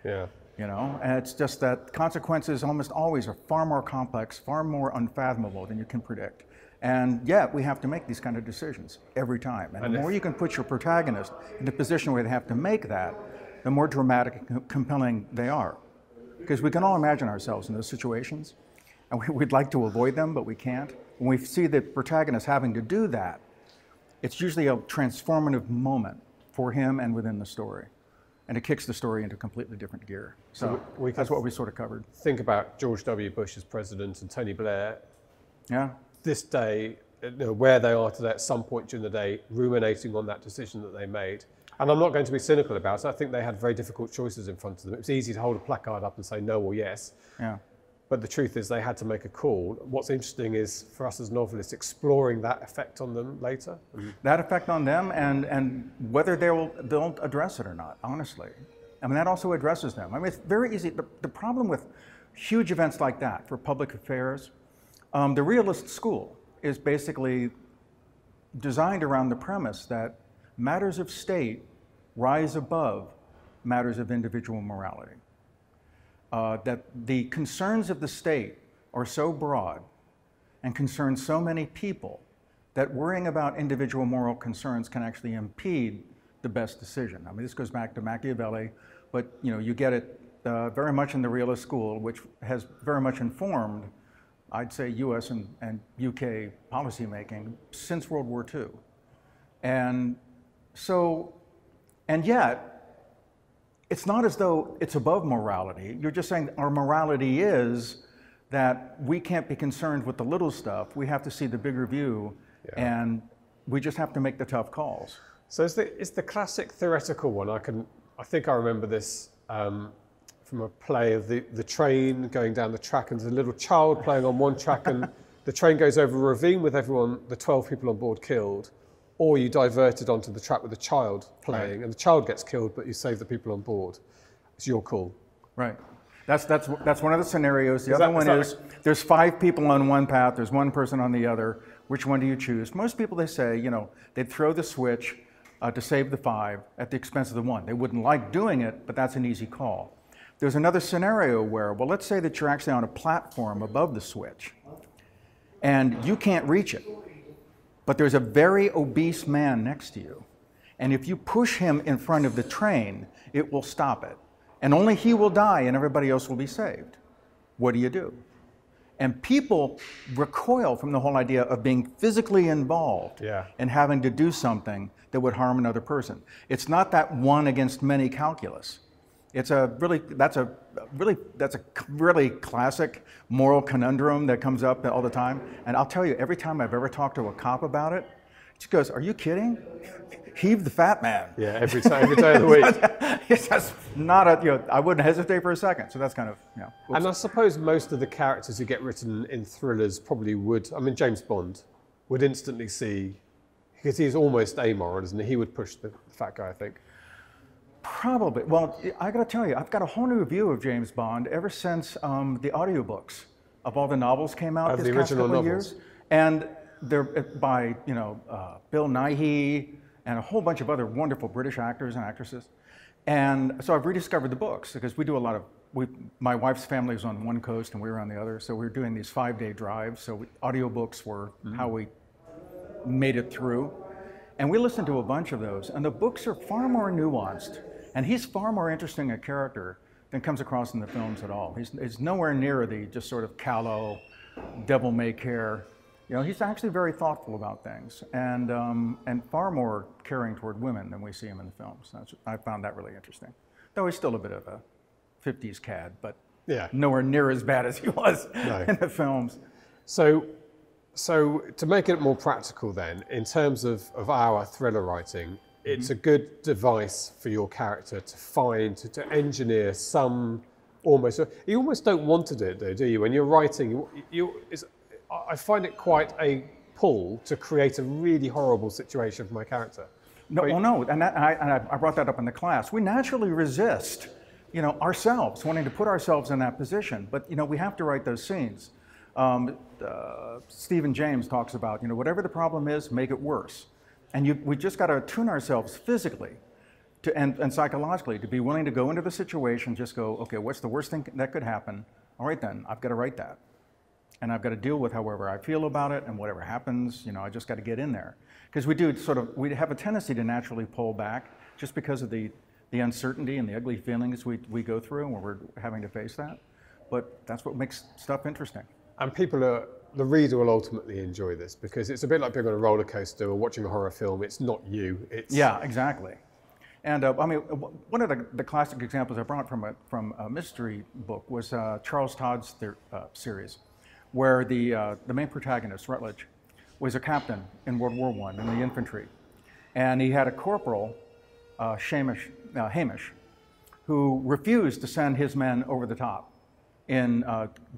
Yeah. You know, and it's just that consequences almost always are far more complex, far more unfathomable than you can predict. And yet, we have to make these kind of decisions every time. And, And the more you can put your protagonist in a position where they have to make that, the more dramatic and compelling they are. Because we can all imagine ourselves in those situations, and we, we'd like to avoid them, but we can't. When we see the protagonist having to do that, it's usually a transformative moment for him and within the story. And it kicks the story into completely different gear. So we- we that's what we sort of covered. Think about George W. Bush as president and Tony Blair Yeah. This day, uh, you know, where they are today at some point during the day, ruminating on that decision that they made. And I'm not going to be cynical about it. I think they had very difficult choices in front of them. It was easy to hold a placard up and say no or yes. Yeah. But the truth is, they had to make a call. What's interesting is for us as novelists, exploring that effect on them later. Mm-hmm. That effect on them and, and whether they will, they'll address it or not, honestly. I mean, that also addresses them. I mean, it's very easy. The, the problem with huge events like that for public affairs, um, the realist school is basically designed around the premise that matters of state rise above matters of individual morality. Uh, that the concerns of the state are so broad and concern so many people that worrying about individual moral concerns can actually impede the best decision. I mean, this goes back to Machiavelli, but you know, you get it uh, very much in the realist school, which has very much informed, I'd say, U.S. and, and UK policymaking since World War II. And so, and yet, it's not as though it's above morality. You're just saying our morality is that we can't be concerned with the little stuff. We have to see the bigger view, and we just have to make the tough calls. So it's the, it's the classic theoretical one. I can, I think I remember this um, from a play of the, the train going down the track, and there's a little child playing on one track, and the train goes over a ravine with everyone, the 12 people on board killed, or you divert it onto the track with the child playing, and the child gets killed, but you save the people on board. It's your call. Right. That's, that's, that's one of the scenarios. The Is other that- one is is there's five people on one path, there's one person on the other. Which one do you choose? Most people, they say, you know, they'd throw the switch uh, to save the five at the expense of the one. They wouldn't like doing it, but that's an easy call. There's another scenario where, well, let's say that you're actually on a platform above the switch and you can't reach it, but there's a very obese man next to you. And if you push him in front of the train, it will stop it. And only he will die and everybody else will be saved. What do you do? And people recoil from the whole idea of being physically involved Yeah. and having to do something that would harm another person. It's not that one against many calculus. It's a really that's a really that's a really classic moral conundrum that comes up all the time. And I'll tell you, every time I've ever talked to a cop about it, she goes, "Are you kidding? Heave the fat man." Yeah, every, time, every day of the week. it's just not a you know I wouldn't hesitate for a second. So that's kind of you know. And I suppose most of the characters who get written in thrillers probably would. I mean, James Bond would instantly see, because he's almost amoral, isn't he? He would push the fat guy, I think. Probably. Well, I got to tell you, I've got a whole new view of James Bond ever since um, the audiobooks of all the novels came out Of this the past original couple of novels. years. And they're uh, by you know uh, Bill Nighy and a whole bunch of other wonderful British actors and actresses. And so I've rediscovered the books because we do a lot of. We, my wife's family was on one coast and we were on the other, so we were doing these five-day drives. So we, audiobooks were how we made it through. And we listened to a bunch of those, and the books are far more nuanced, and he's far more interesting a character than comes across in the films at all. He's, he's nowhere near the just sort of callow, devil may care. You know, he's actually very thoughtful about things, and um, and far more caring toward women than we see him in the films. That's, I found that really interesting. Though he's still a bit of a 50s cad, but Yeah. nowhere near as bad as he was No. in the films. So, so to make it more practical, then, in terms of, of our thriller writing, it's a good device for your character to find, to, to engineer some almost. You almost don't want to do it, though, do you? When you're writing, you, you I find it quite a pull to create a really horrible situation for my character. No, well, no, and, that, and, I, and I I brought that up in the class. We naturally resist, you know, ourselves wanting to put ourselves in that position. But you know, we have to write those scenes. Um, uh, Steven James talks about, you know, whatever the problem is, make it worse. And you, we just got to tune ourselves physically to, and, and psychologically to be willing to go into the situation, just go, okay, what's the worst thing that could happen? All right, then, I've got to write that and I've got to deal with however I feel about it and whatever happens, you know, I just got to get in there. Because we do sort of, we have a tendency to naturally pull back just because of the, the uncertainty and the ugly feelings we, we go through when we're having to face that. But that's what makes stuff interesting. And people are, the reader will ultimately enjoy this because it's a bit like being on a roller coaster or watching a horror film. It's not you. It's Yeah, exactly. And uh, I mean, one of the, the classic examples I brought from a, from a mystery book was uh, Charles Todd's uh, series, where the, uh, the main protagonist, Rutledge, was a captain in World War I in the infantry. And he had a corporal, uh, Shamish, uh, Hamish, who refused to send his men over the top in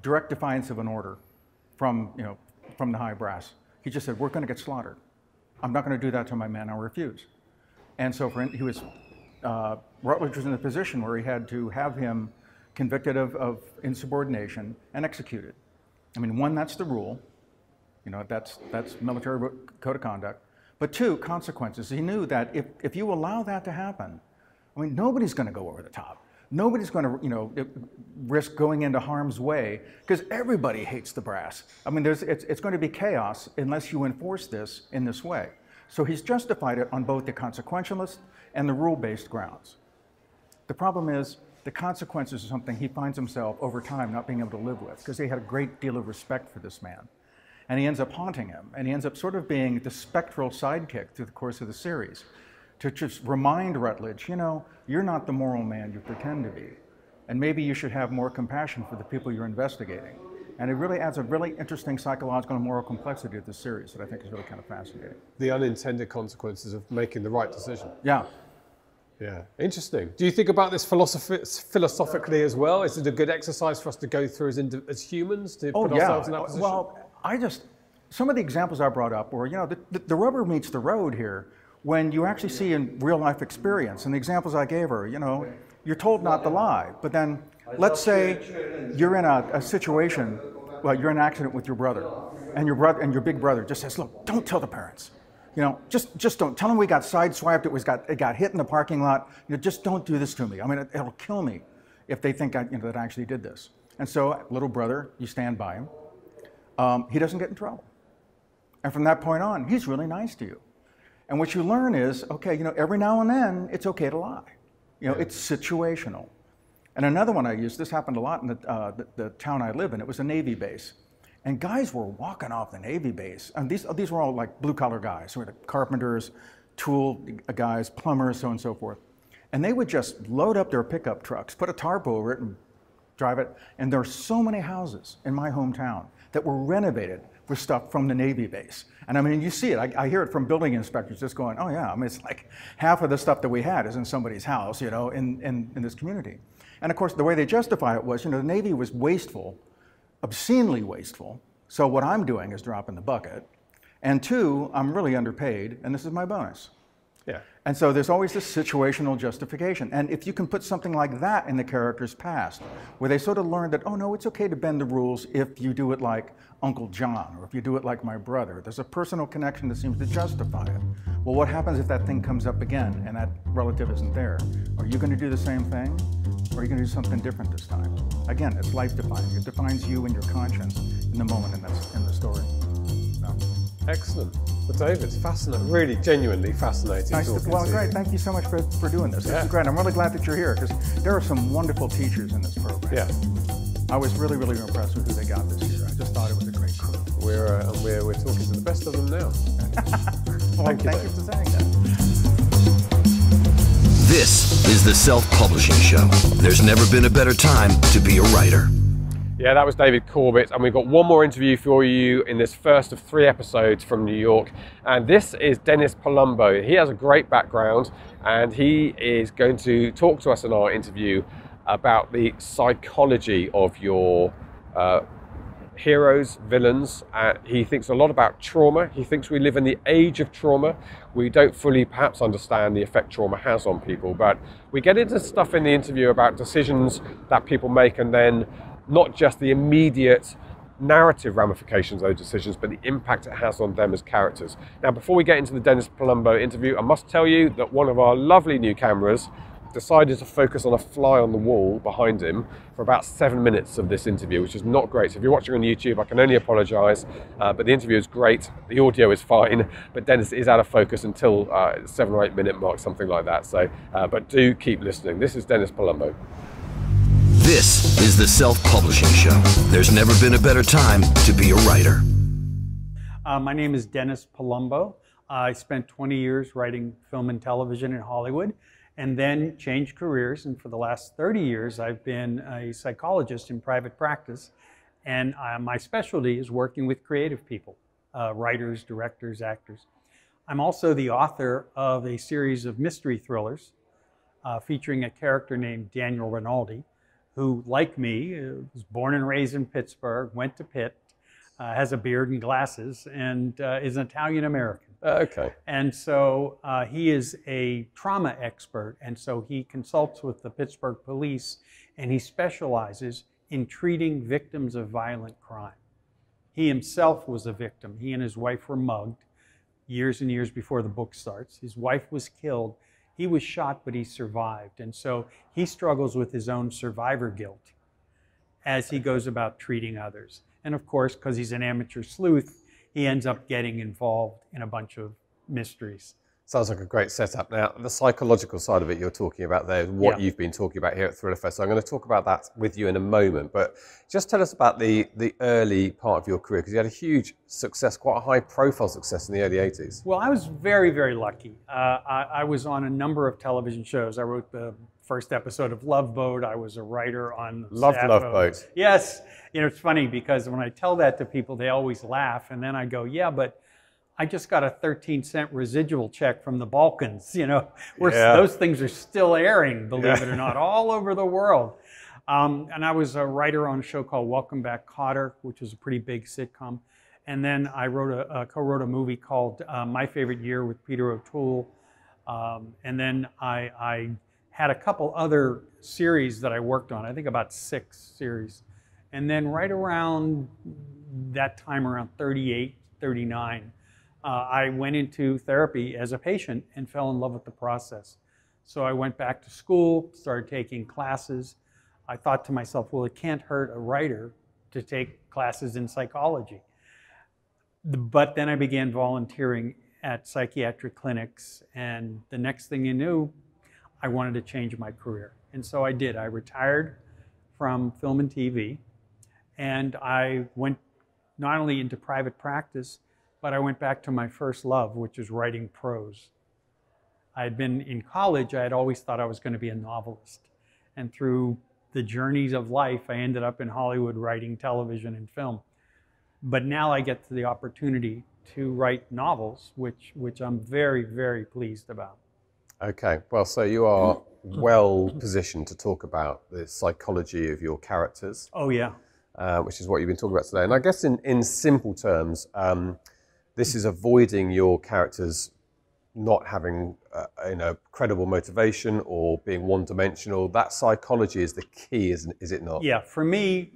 direct defiance of an order from, you know, from the high brass. He just said, we're going to get slaughtered. I'm not going to do that to my men. I'll refuse. And so for, he was, uh, Rutledge was in a position where he had to have him convicted of, of insubordination and executed. I mean, one, that's the rule. You know, that's, that's military code of conduct. But two, consequences. He knew that if, if you allow that to happen, I mean, nobody's going to go over the top. Nobody's going to, you know, uh, risk going into harm's way because everybody hates the brass. I mean, there's, it's, it's going to be chaos unless you enforce this in this way. So he's justified it on both the consequentialist and the rule-based grounds. The problem is the consequences are something he finds himself over time not being able to live with because he had a great deal of respect for this man. And he ends up haunting him, and he ends up sort of being the spectral sidekick through the course of the series to just remind Rutledge, you know, you're not the moral man you pretend to be. And maybe you should have more compassion for the people you're investigating. And it really adds a really interesting psychological and moral complexity to the series that I think is really kind of fascinating. the unintended consequences of making the right decision. Yeah. Yeah, interesting. Do you think about this philosophi- philosophically as well? Is it a good exercise for us to go through as, as humans to oh, put ourselves in that position? Oh, Well, I just, some of the examples I brought up were, you know, the, the rubber meets the road here when you actually see in real life experience. And the examples I gave her, you know, you're told not to lie. But then let's say you're in a, a situation, well, you're in an accident with your brother, and your brother and your big brother just says, look, don't tell the parents. You know, just just don't tell them we got sideswiped. It was got it got hit in the parking lot. You know, just don't do this to me. I mean, it, it'll kill me if they think I, you know, that I actually did this. And so, little brother, you stand by him. Um, he doesn't get in trouble. And from that point on, he's really nice to you. And what you learn is, okay, you know, every now and then it's okay to lie. You know, it's situational. And another one I used, this happened a lot in the, uh, the, the town I live in, it was a Navy base. And guys were walking off the Navy base. And these, these were all like blue collar guys, who were the carpenters, tool guys, plumbers, so on and so forth. And they would just load up their pickup trucks, put a tarp over it, and drive it. And there are so many houses in my hometown that were renovated with stuff from the Navy base. And I mean, you see it. I, I hear it from building inspectors just going, oh, yeah. I mean, it's like half of the stuff that we had is in somebody's house, you know, in, in, in this community. And of course, the way they justify it was, you know, the Navy was wasteful, obscenely wasteful. So what I'm doing is dropping the bucket. And two, I'm really underpaid, and this is my bonus. yeah. And so there's always this situational justification. And if you can put something like that in the character's past, where they sort of learn that, oh no, it's okay to bend the rules if you do it like Uncle John, or if you do it like my brother, there's a personal connection that seems to justify it. Well, what happens if that thing comes up again and that relative isn't there? Are you going to do the same thing? Or are you going to do something different this time? Again, it's life defining. It defines you and your conscience in the moment in, that, in the story. Excellent. Well, David, it's fascinating, really genuinely fascinating. Nice to, well, great. Thank you so much for, for doing this. This is great. I'm really glad that you're here because there are some wonderful teachers in this program. Yeah. I was really, really impressed with who they got this year. I just thought it was a great crew. We're, uh, and we're, we're talking to the best of them now. well, Thank you, thank you for saying that. This is the Self Publishing Show. There's never been a better time to be a writer. Yeah, that was David Corbett, and we've got one more interview for you in this first of three episodes from New York. And this is Dennis Palumbo. He has a great background, and he is going to talk to us in our interview about the psychology of your uh, heroes, villains. Uh, he thinks a lot about trauma. He thinks we live in the age of trauma. We don't fully perhaps understand the effect trauma has on people, but we get into stuff in the interview about decisions that people make and then not just the immediate narrative ramifications of those decisions, but the impact it has on them as characters. Now, before we get into the Dennis Palumbo interview, I must tell you that one of our lovely new cameras decided to focus on a fly on the wall behind him for about seven minutes of this interview, which is not great. So if you're watching on YouTube, I can only apologise, uh, but the interview is great. The audio is fine, but Dennis is out of focus until uh, seven or eight minute mark, something like that. So, uh, but do keep listening. This is Dennis Palumbo. This is the Self Publishing Show. There's never been a better time to be a writer. Uh, my name is Dennis Palumbo. I spent 20 years writing film and television in Hollywood and then changed careers. And for the last 30 years, I've been a psychologist in private practice. And uh, my specialty is working with creative people, uh, writers, directors, actors. I'm also the author of a series of mystery thrillers uh, featuring a character named Daniel Rinaldi, who, like me, uh, was born and raised in Pittsburgh, went to Pitt, uh, has a beard and glasses, and uh, is an Italian American. Okay. And so uh, he is a trauma expert, and so he consults with the Pittsburgh police, and he specializes in treating victims of violent crime. He himself was a victim. He and his wife were mugged years and years before the book starts. His wife was killed. He was shot, but he survived. And so he struggles with his own survivor guilt as he goes about treating others. And of course, because he's an amateur sleuth, he ends up getting involved in a bunch of mysteries. Sounds like a great setup. Now, the psychological side of it you're talking about there, what Yeah. you've been talking about here at Thrillerfest. So I'm going to talk about that with you in a moment. But just tell us about the, the early part of your career, because you had a huge success, quite a high profile success in the early 80s. Well, I was very, very lucky. Uh, I, I was on a number of television shows. I wrote the first episode of Love Boat. I was a writer on Love of- Boat. Yes, you know it's funny because when I tell that to people, they always laugh, and then I go, "Yeah, but I just got a 13 cent residual check from the Balkans. You know, where Yeah. those things are still airing, believe Yeah. it or not, all over the world." Um, and I was a writer on a show called Welcome Back, Kotter, which was a pretty big sitcom. And then I wrote a, uh, co-wrote a movie called uh, My Favorite Year with Peter O'Toole. Um, and then I, I had a couple other series that I worked on. I think about six series. And then right around that time, around 38, 39, uh, I went into therapy as a patient and fell in love with the process. So I went back to school, started taking classes. I thought to myself, well, it can't hurt a writer to take classes in psychology. But then I began volunteering at psychiatric clinics, and the next thing you knew, I wanted to change my career. And so I did. I retired from film and TV, and I went not only into private practice, but I went back to my first love, which is writing prose. I had been in college, I had always thought I was going to be a novelist. And through the journeys of life, I ended up in Hollywood writing television and film. But now I get the opportunity to write novels, which, which I'm very, very pleased about. Okay, well, so you are well positioned to talk about the psychology of your characters, Oh, yeah. uh, which is what you've been talking about today. And I guess in, in simple terms, um, this is avoiding your characters not having uh, you know credible motivation or being one-dimensional. That psychology is the key, isn't is it not? Yeah, for me,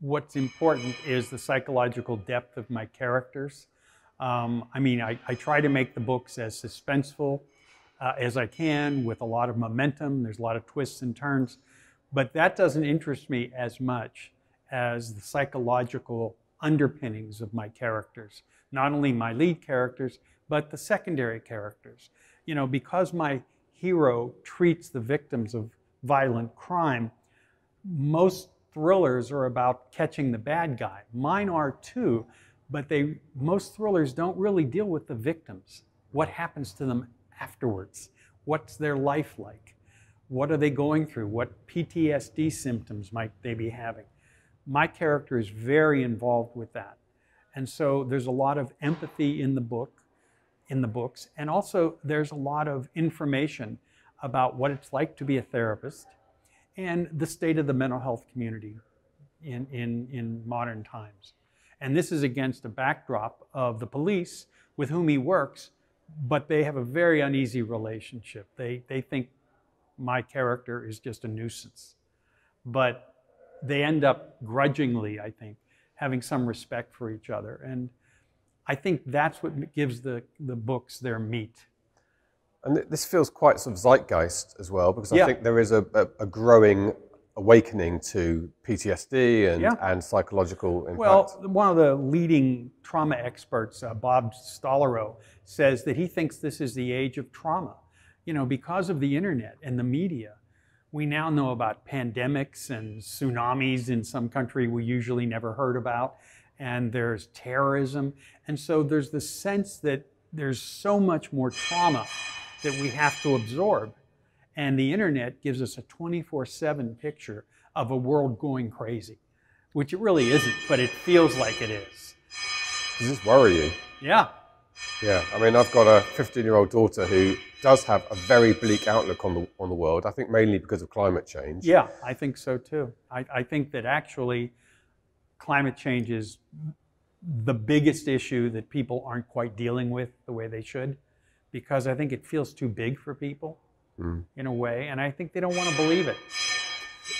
what's important is the psychological depth of my characters. Um, I mean, I, I, try to make the books as suspenseful uh, as I can with a lot of momentum. There's a lot of twists and turns, but that doesn't interest me as much as the psychological underpinnings of my characters. Not only my lead characters, but the secondary characters. You know, because my hero treats the victims of violent crime, most thrillers are about catching the bad guy. Mine are too, but they most thrillers don't really deal with the victims. What happens to them afterwards? What's their life like? What are they going through? What PTSD symptoms might they be having? My character is very involved with that. And so there's a lot of empathy in the book, in the books, and also there's a lot of information about what it's like to be a therapist and the state of the mental health community in, in, in modern times. And this is against a backdrop of the police with whom he works, but they have a very uneasy relationship. They, they think my character is just a nuisance. But they end up grudgingly, I think, having some respect for each other. And I think that's what gives the, the books their meat. And this feels quite sort of zeitgeist as well, because Yeah. I think there is a, a, a growing awakening to PTSD and, Yeah. and psychological impact. Well, one of the leading trauma experts, uh, Bob Stolorow, says that he thinks this is the age of trauma. You know, because of the internet and the media, we now know about pandemics and tsunamis in some country we usually never heard about, and there's terrorism. And so there's the sense that there's so much more trauma that we have to absorb. And the internet gives us a 24 7 picture of a world going crazy, which it really isn't, but it feels like it is. Does this worry you? Yeah. Yeah, I mean, I've got a 15-year-old daughter who does have a very bleak outlook on the on the world. I think mainly because of climate change. Yeah, I think so too. I, I think that actually climate change is the biggest issue that people aren't quite dealing with the way they should because I think it feels too big for people hmm. in a way, and I think they don't want to believe it.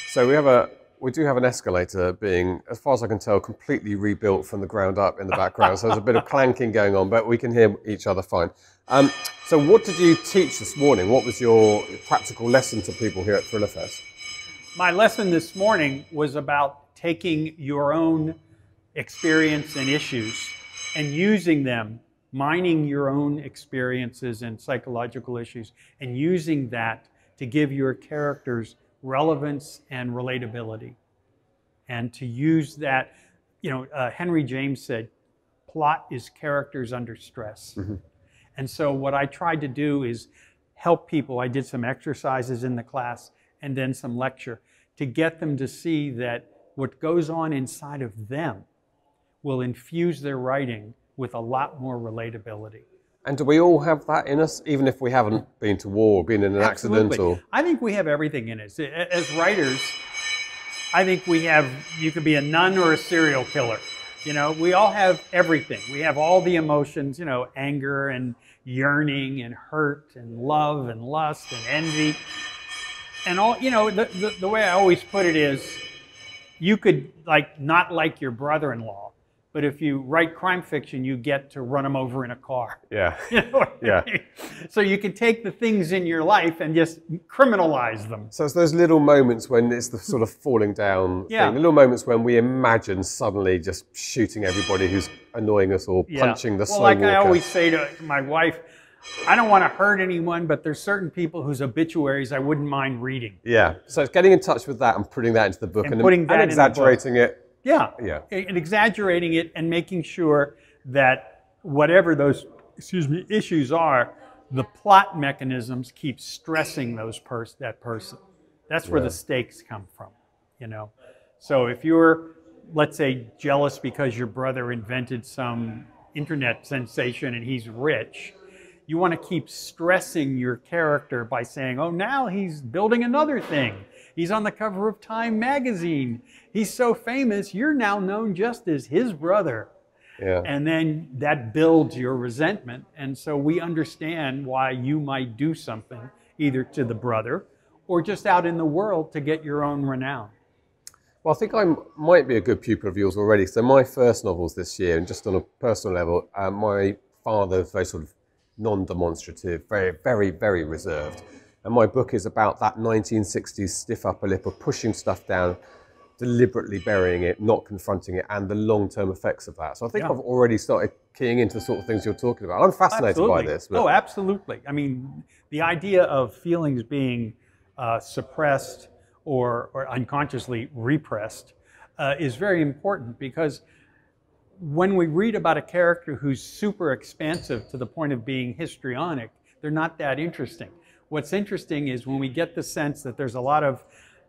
So we have a we do have an escalator being, as far as I can tell, completely rebuilt from the ground up in the background. so there's a bit of clanking going on, but we can hear each other fine. Um, so what did you teach this morning? What was your practical lesson to people here at Thrillerfest? My lesson this morning was about taking your own experience and issues and using them, mining your own experiences and psychological issues, and using that to give your characters relevance and relatability. And to use that, you know, uh, Henry James said, plot is characters under stress. And so what I tried to do is help people. I did some exercises in the class and then some lecture to get them to see that what goes on inside of them will infuse their writing with a lot more relatability. And do we all have that in us, even if we haven't been to war or been in an accident Absolutely. or? I think we have everything in us. As writers, I think we have, you could be a nun or a serial killer. You know, we all have everything. We have all the emotions, you know, anger and yearning and hurt and love and lust and envy. And all, you know, the, the, the way I always put it is you could like not like your brother-in-law, but if you write crime fiction, you get to run them over in a car. Yeah. You know what I Yeah. mean? So you can take the things in your life and just criminalize them. So it's those little moments when it's the sort of falling down Yeah. thing, the little moments when we imagine suddenly just shooting everybody who's annoying us or Yeah. punching the well, slow like I always say to my wife, I don't want to hurt anyone, but there's certain people whose obituaries I wouldn't mind reading. Yeah. So it's getting in touch with that and putting that into the book And and, putting that and in the book. exaggerating it. Yeah. Yeah. And exaggerating it and making sure that whatever those excuse me issues are, the plot mechanisms keep stressing those pers- that person. That's where Yeah. the stakes come from, you know. So if you're let's say jealous because your brother invented some internet sensation and he's rich, you want to keep stressing your character by saying, "Oh, now he's building another thing. He's on the cover of Time magazine. He's so famous, you're now known just as his brother." Yeah. And then that builds your resentment. And so we understand why you might do something either to the brother or just out in the world to get your own renown. Well, I think I might be a good pupil of yours already. So my first novels this year, and just on a personal level, uh, my father very sort of non-demonstrative, very, very, very reserved. And my book is about that 1960s stiff upper lip of pushing stuff down, deliberately burying it, not confronting it, and the long-term effects of that. So I think Yeah. I've already started keying into the sort of things you're talking about. I'm fascinated by this. but- Oh, absolutely. I mean, the idea of feelings being uh, suppressed or, or unconsciously repressed uh, is very important because when we read about a character who's super expansive to the point of being histrionic, they're not that interesting. What's interesting is when we get the sense that there's a lot of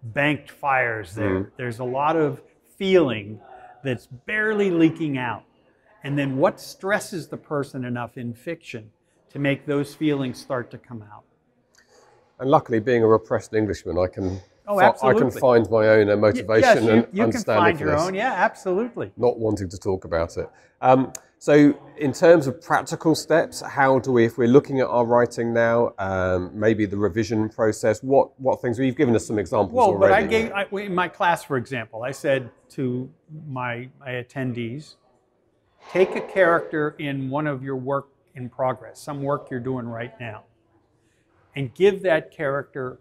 banked fires there, there's a lot of feeling that's barely leaking out. And then what stresses the person enough in fiction to make those feelings start to come out? And luckily, being a repressed Englishman, I can Oh, fi- I can find my own motivation yes, you, and you can find your this. own. Yeah, absolutely. not wanting to talk about it. Um, so, in terms of practical steps, how do we, if we're looking at our writing now, um, maybe the revision process, what what things? You've given us some examples Well, but I gave I, in my class, for example, I said to my, my attendees, take a character in one of your work in progress, some work you're doing right now, and give that character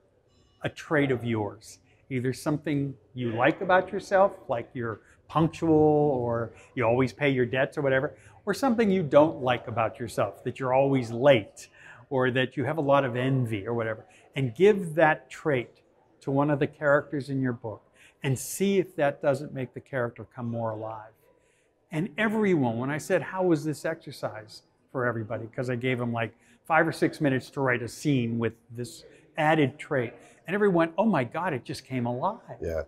a trait of yours, either something you like about yourself, like you're punctual or you always pay your debts or whatever, or something you don't like about yourself, that you're always late or that you have a lot of envy or whatever, and give that trait to one of the characters in your book and see if that doesn't make the character come more alive. And everyone, when I said, How was this exercise for everybody? Because I gave them like five or six minutes to write a scene with this added trait. And everyone went, Oh my God, it just came alive. yeah,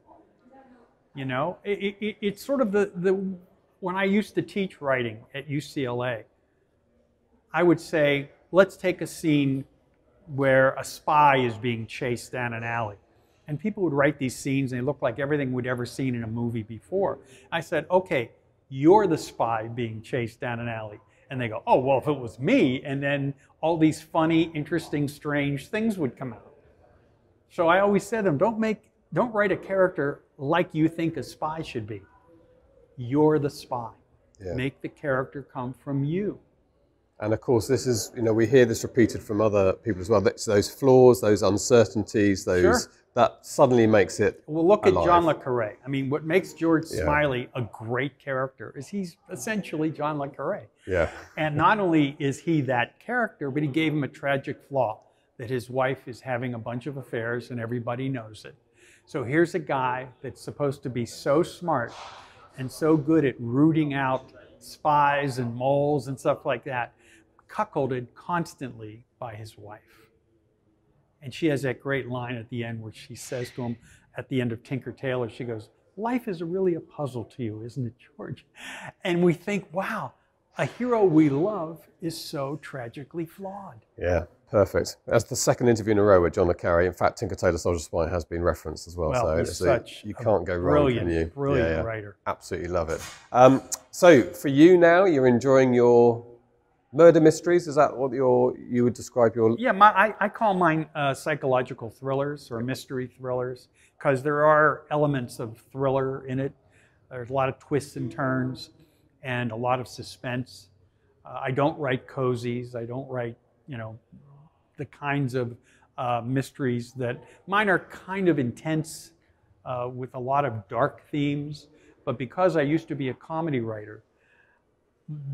You know, it, it, it's sort of the, the, when I used to teach writing at UCLA, I would say, let's take a scene where a spy is being chased down an alley. And people would write these scenes and they look like everything we'd ever seen in a movie before. I said, okay, you're the spy being chased down an alley. And they go, oh, well, if it was me, and then all these funny, interesting, strange things would come out. So I always said to them, don't make, don't write a character like you think a spy should be. You're the spy. Yeah. Make the character come from you. and of course, this is you know we hear this repeated from other people as well. That's those flaws, those uncertainties, those Sure. that suddenly makes it. Well, look at. John Le Carre. I mean, what makes George Yeah. Smiley a great character is he's essentially John Le Carre. Yeah, And not only is he that character, but he gave him a tragic flaw that his wife is having a bunch of affairs and everybody knows it. So here's a guy that's supposed to be so smart and so good at rooting out spies and moles and stuff like that, cuckolded constantly by his wife. And she has that great line at the end where she says to him at the end of Tinker Tailor, she goes, Life is really a puzzle to you, isn't it, George? And we think, wow, a hero we love is so tragically flawed. yeah, perfect. That's the second interview in a row with John Le Carre. In fact, Tinker Tailor Soldier Spy has been referenced as well. Well, so he's it's a- such you can't go wrong, can you? brilliant Yeah, yeah. writer. Absolutely love it. Um, so for you now, you're enjoying your murder mysteries. Is that what your you would describe your? Yeah, my, I, I call mine uh, psychological thrillers or mystery thrillers because there are elements of thriller in it. There's a lot of twists and turns and a lot of suspense. Uh, I don't write cozies. I don't write, you know, the kinds of uh, mysteries that mine are kind of intense uh, with a lot of dark themes. But because I used to be a comedy writer,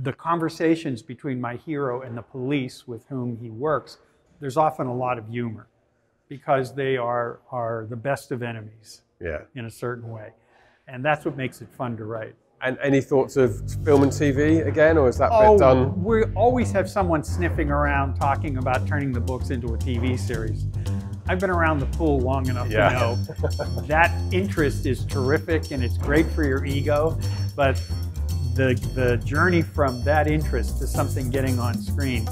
the conversations between my hero and the police with whom he works, there's often a lot of humor because they are, are the best of enemies Yeah. in a certain way. And that's what makes it fun to write. And any thoughts of film and TV again, or is that Oh, bit done? we always have someone sniffing around talking about turning the books into a TV series. I've been around the pool long enough Yeah. to know that interest is terrific and it's great for your ego, but the the journey from that interest to something getting on screen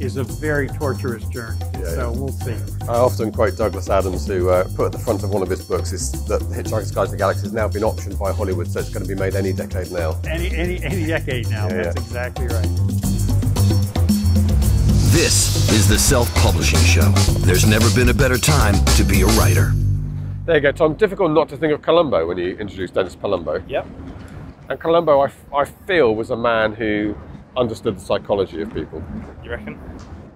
is a very torturous journey. so we'll see. I often quote Douglas Adams, who uh, put at the front of one of his books is that Hitchhiker's Guide to the Galaxy has now been optioned by Hollywood, so it's going to be made any decade now. Any any any decade now. Yeah, That's yeah. exactly right. This is the Self Publishing Show. There's never been a better time to be a writer. There you go, Tom. Difficult not to think of Columbo when you introduce Dennis Palumbo. Yep. And Columbo, I, f- I feel, was a man who understood the psychology of people. You reckon?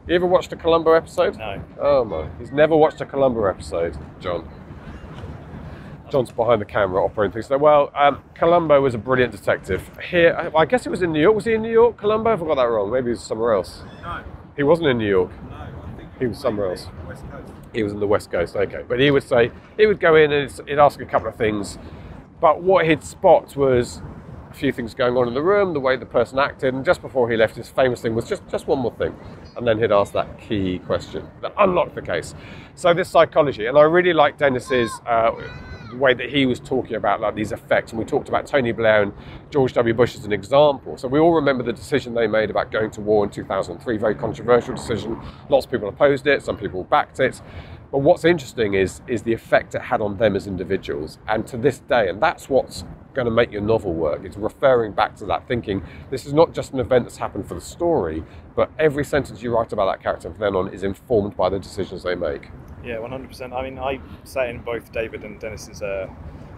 You ever watched a Columbo episode? No. Oh my, he's never watched a Columbo episode, John. John's behind the camera operating things. So, well, um, Columbo was a brilliant detective. Here, I I guess it was in New York. Was he in New York, Columbo? I got that wrong. Maybe he was somewhere else. No, He wasn't in New York. no, I think He was somewhere else. West Coast. He was in the West Coast, okay. But he would say, he would go in and he'd ask a couple of things. But what he'd spot was a few things going on in the room, the way the person acted, and just before he left, his famous thing was just, just one more thing. And then he'd ask that key question that unlocked the case. So this psychology, and I really like Dennis's uh, way that he was talking about like these effects, and we talked about Tony Blair and George W. Bush as an example. So we all remember the decision they made about going to war in 2003, very controversial decision. Lots of people opposed it, some people backed it. But what's interesting is is the effect it had on them as individuals, and to this day, and that's what's going to make your novel work. It's referring back to that thinking. This is not just an event that's happened for the story, but every sentence you write about that character from then on is informed by the decisions they make. Yeah, 100%. I mean, I sat in both David and Dennis's uh,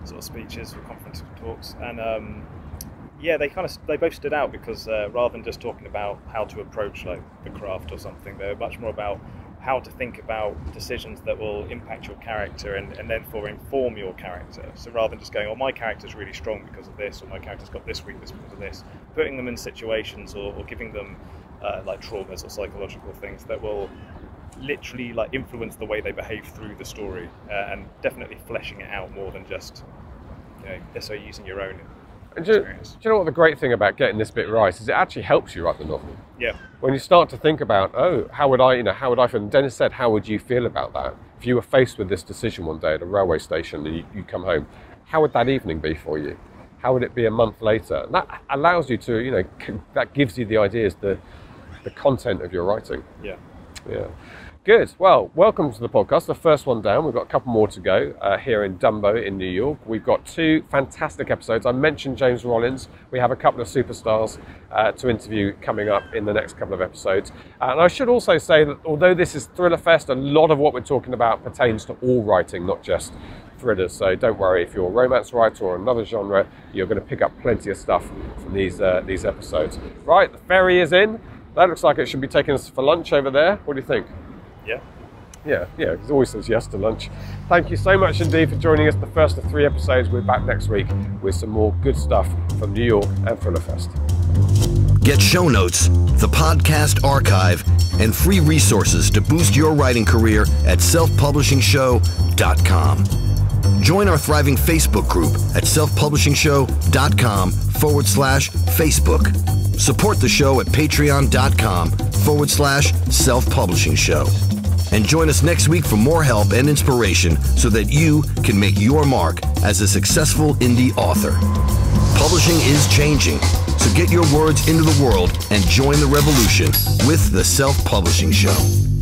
sort of speeches or conference talks, and um, yeah, they kind of they both stood out because uh, rather than just talking about how to approach like the craft or something, they're much more about how to think about decisions that will impact your character and, and therefore inform your character. So rather than just going, oh, my character's really strong because of this, or my character's got this weakness because of this, putting them in situations or, or giving them uh, like traumas or psychological things that will literally like influence the way they behave through the story uh, and definitely fleshing it out more than just you know necessarily using your own And do, you- do you know what the great thing about getting this bit right is it actually helps you write the novel. Yeah, when you start to think about, oh, how would I, you know, how would I feel? And Dennis said, how would you feel about that? If you were faced with this decision one day at a railway station and you, you come home, how would that evening be for you? How would it be a month later? And that allows you to, you know, c- that gives you the ideas, the, the content of your writing. yeah. Yeah. Good. Well, welcome to the podcast. The first one down. We've got a couple more to go uh, here in Dumbo in New York. We've got two fantastic episodes. I mentioned James Rollins. We have a couple of superstars uh, to interview coming up in the next couple of episodes. Uh, and I should also say that although this is Thrillerfest, a lot of what we're talking about pertains to all writing, not just thrillers. So don't worry if you're a romance writer or another genre, you're going to pick up plenty of stuff from these uh, these episodes. Right, the ferry is in. That looks like it should be taking us for lunch over there. What do you think? Yeah. Yeah, yeah, he always says yes to lunch. Thank you so much indeed for joining us. The first of three episodes. We're back next week with some more good stuff from New York and Thrillerfest. Get show notes, the podcast archive, and free resources to boost your writing career at selfpublishingshow.com. Join our thriving Facebook group at selfpublishingshow.com forward slash Facebook. Support the show at patreon.com forward slash self publishing show. And join us next week for more help and inspiration so that you can make your mark as a successful indie author. Publishing is changing, so get your words into the world and join the revolution with the Self Publishing Show.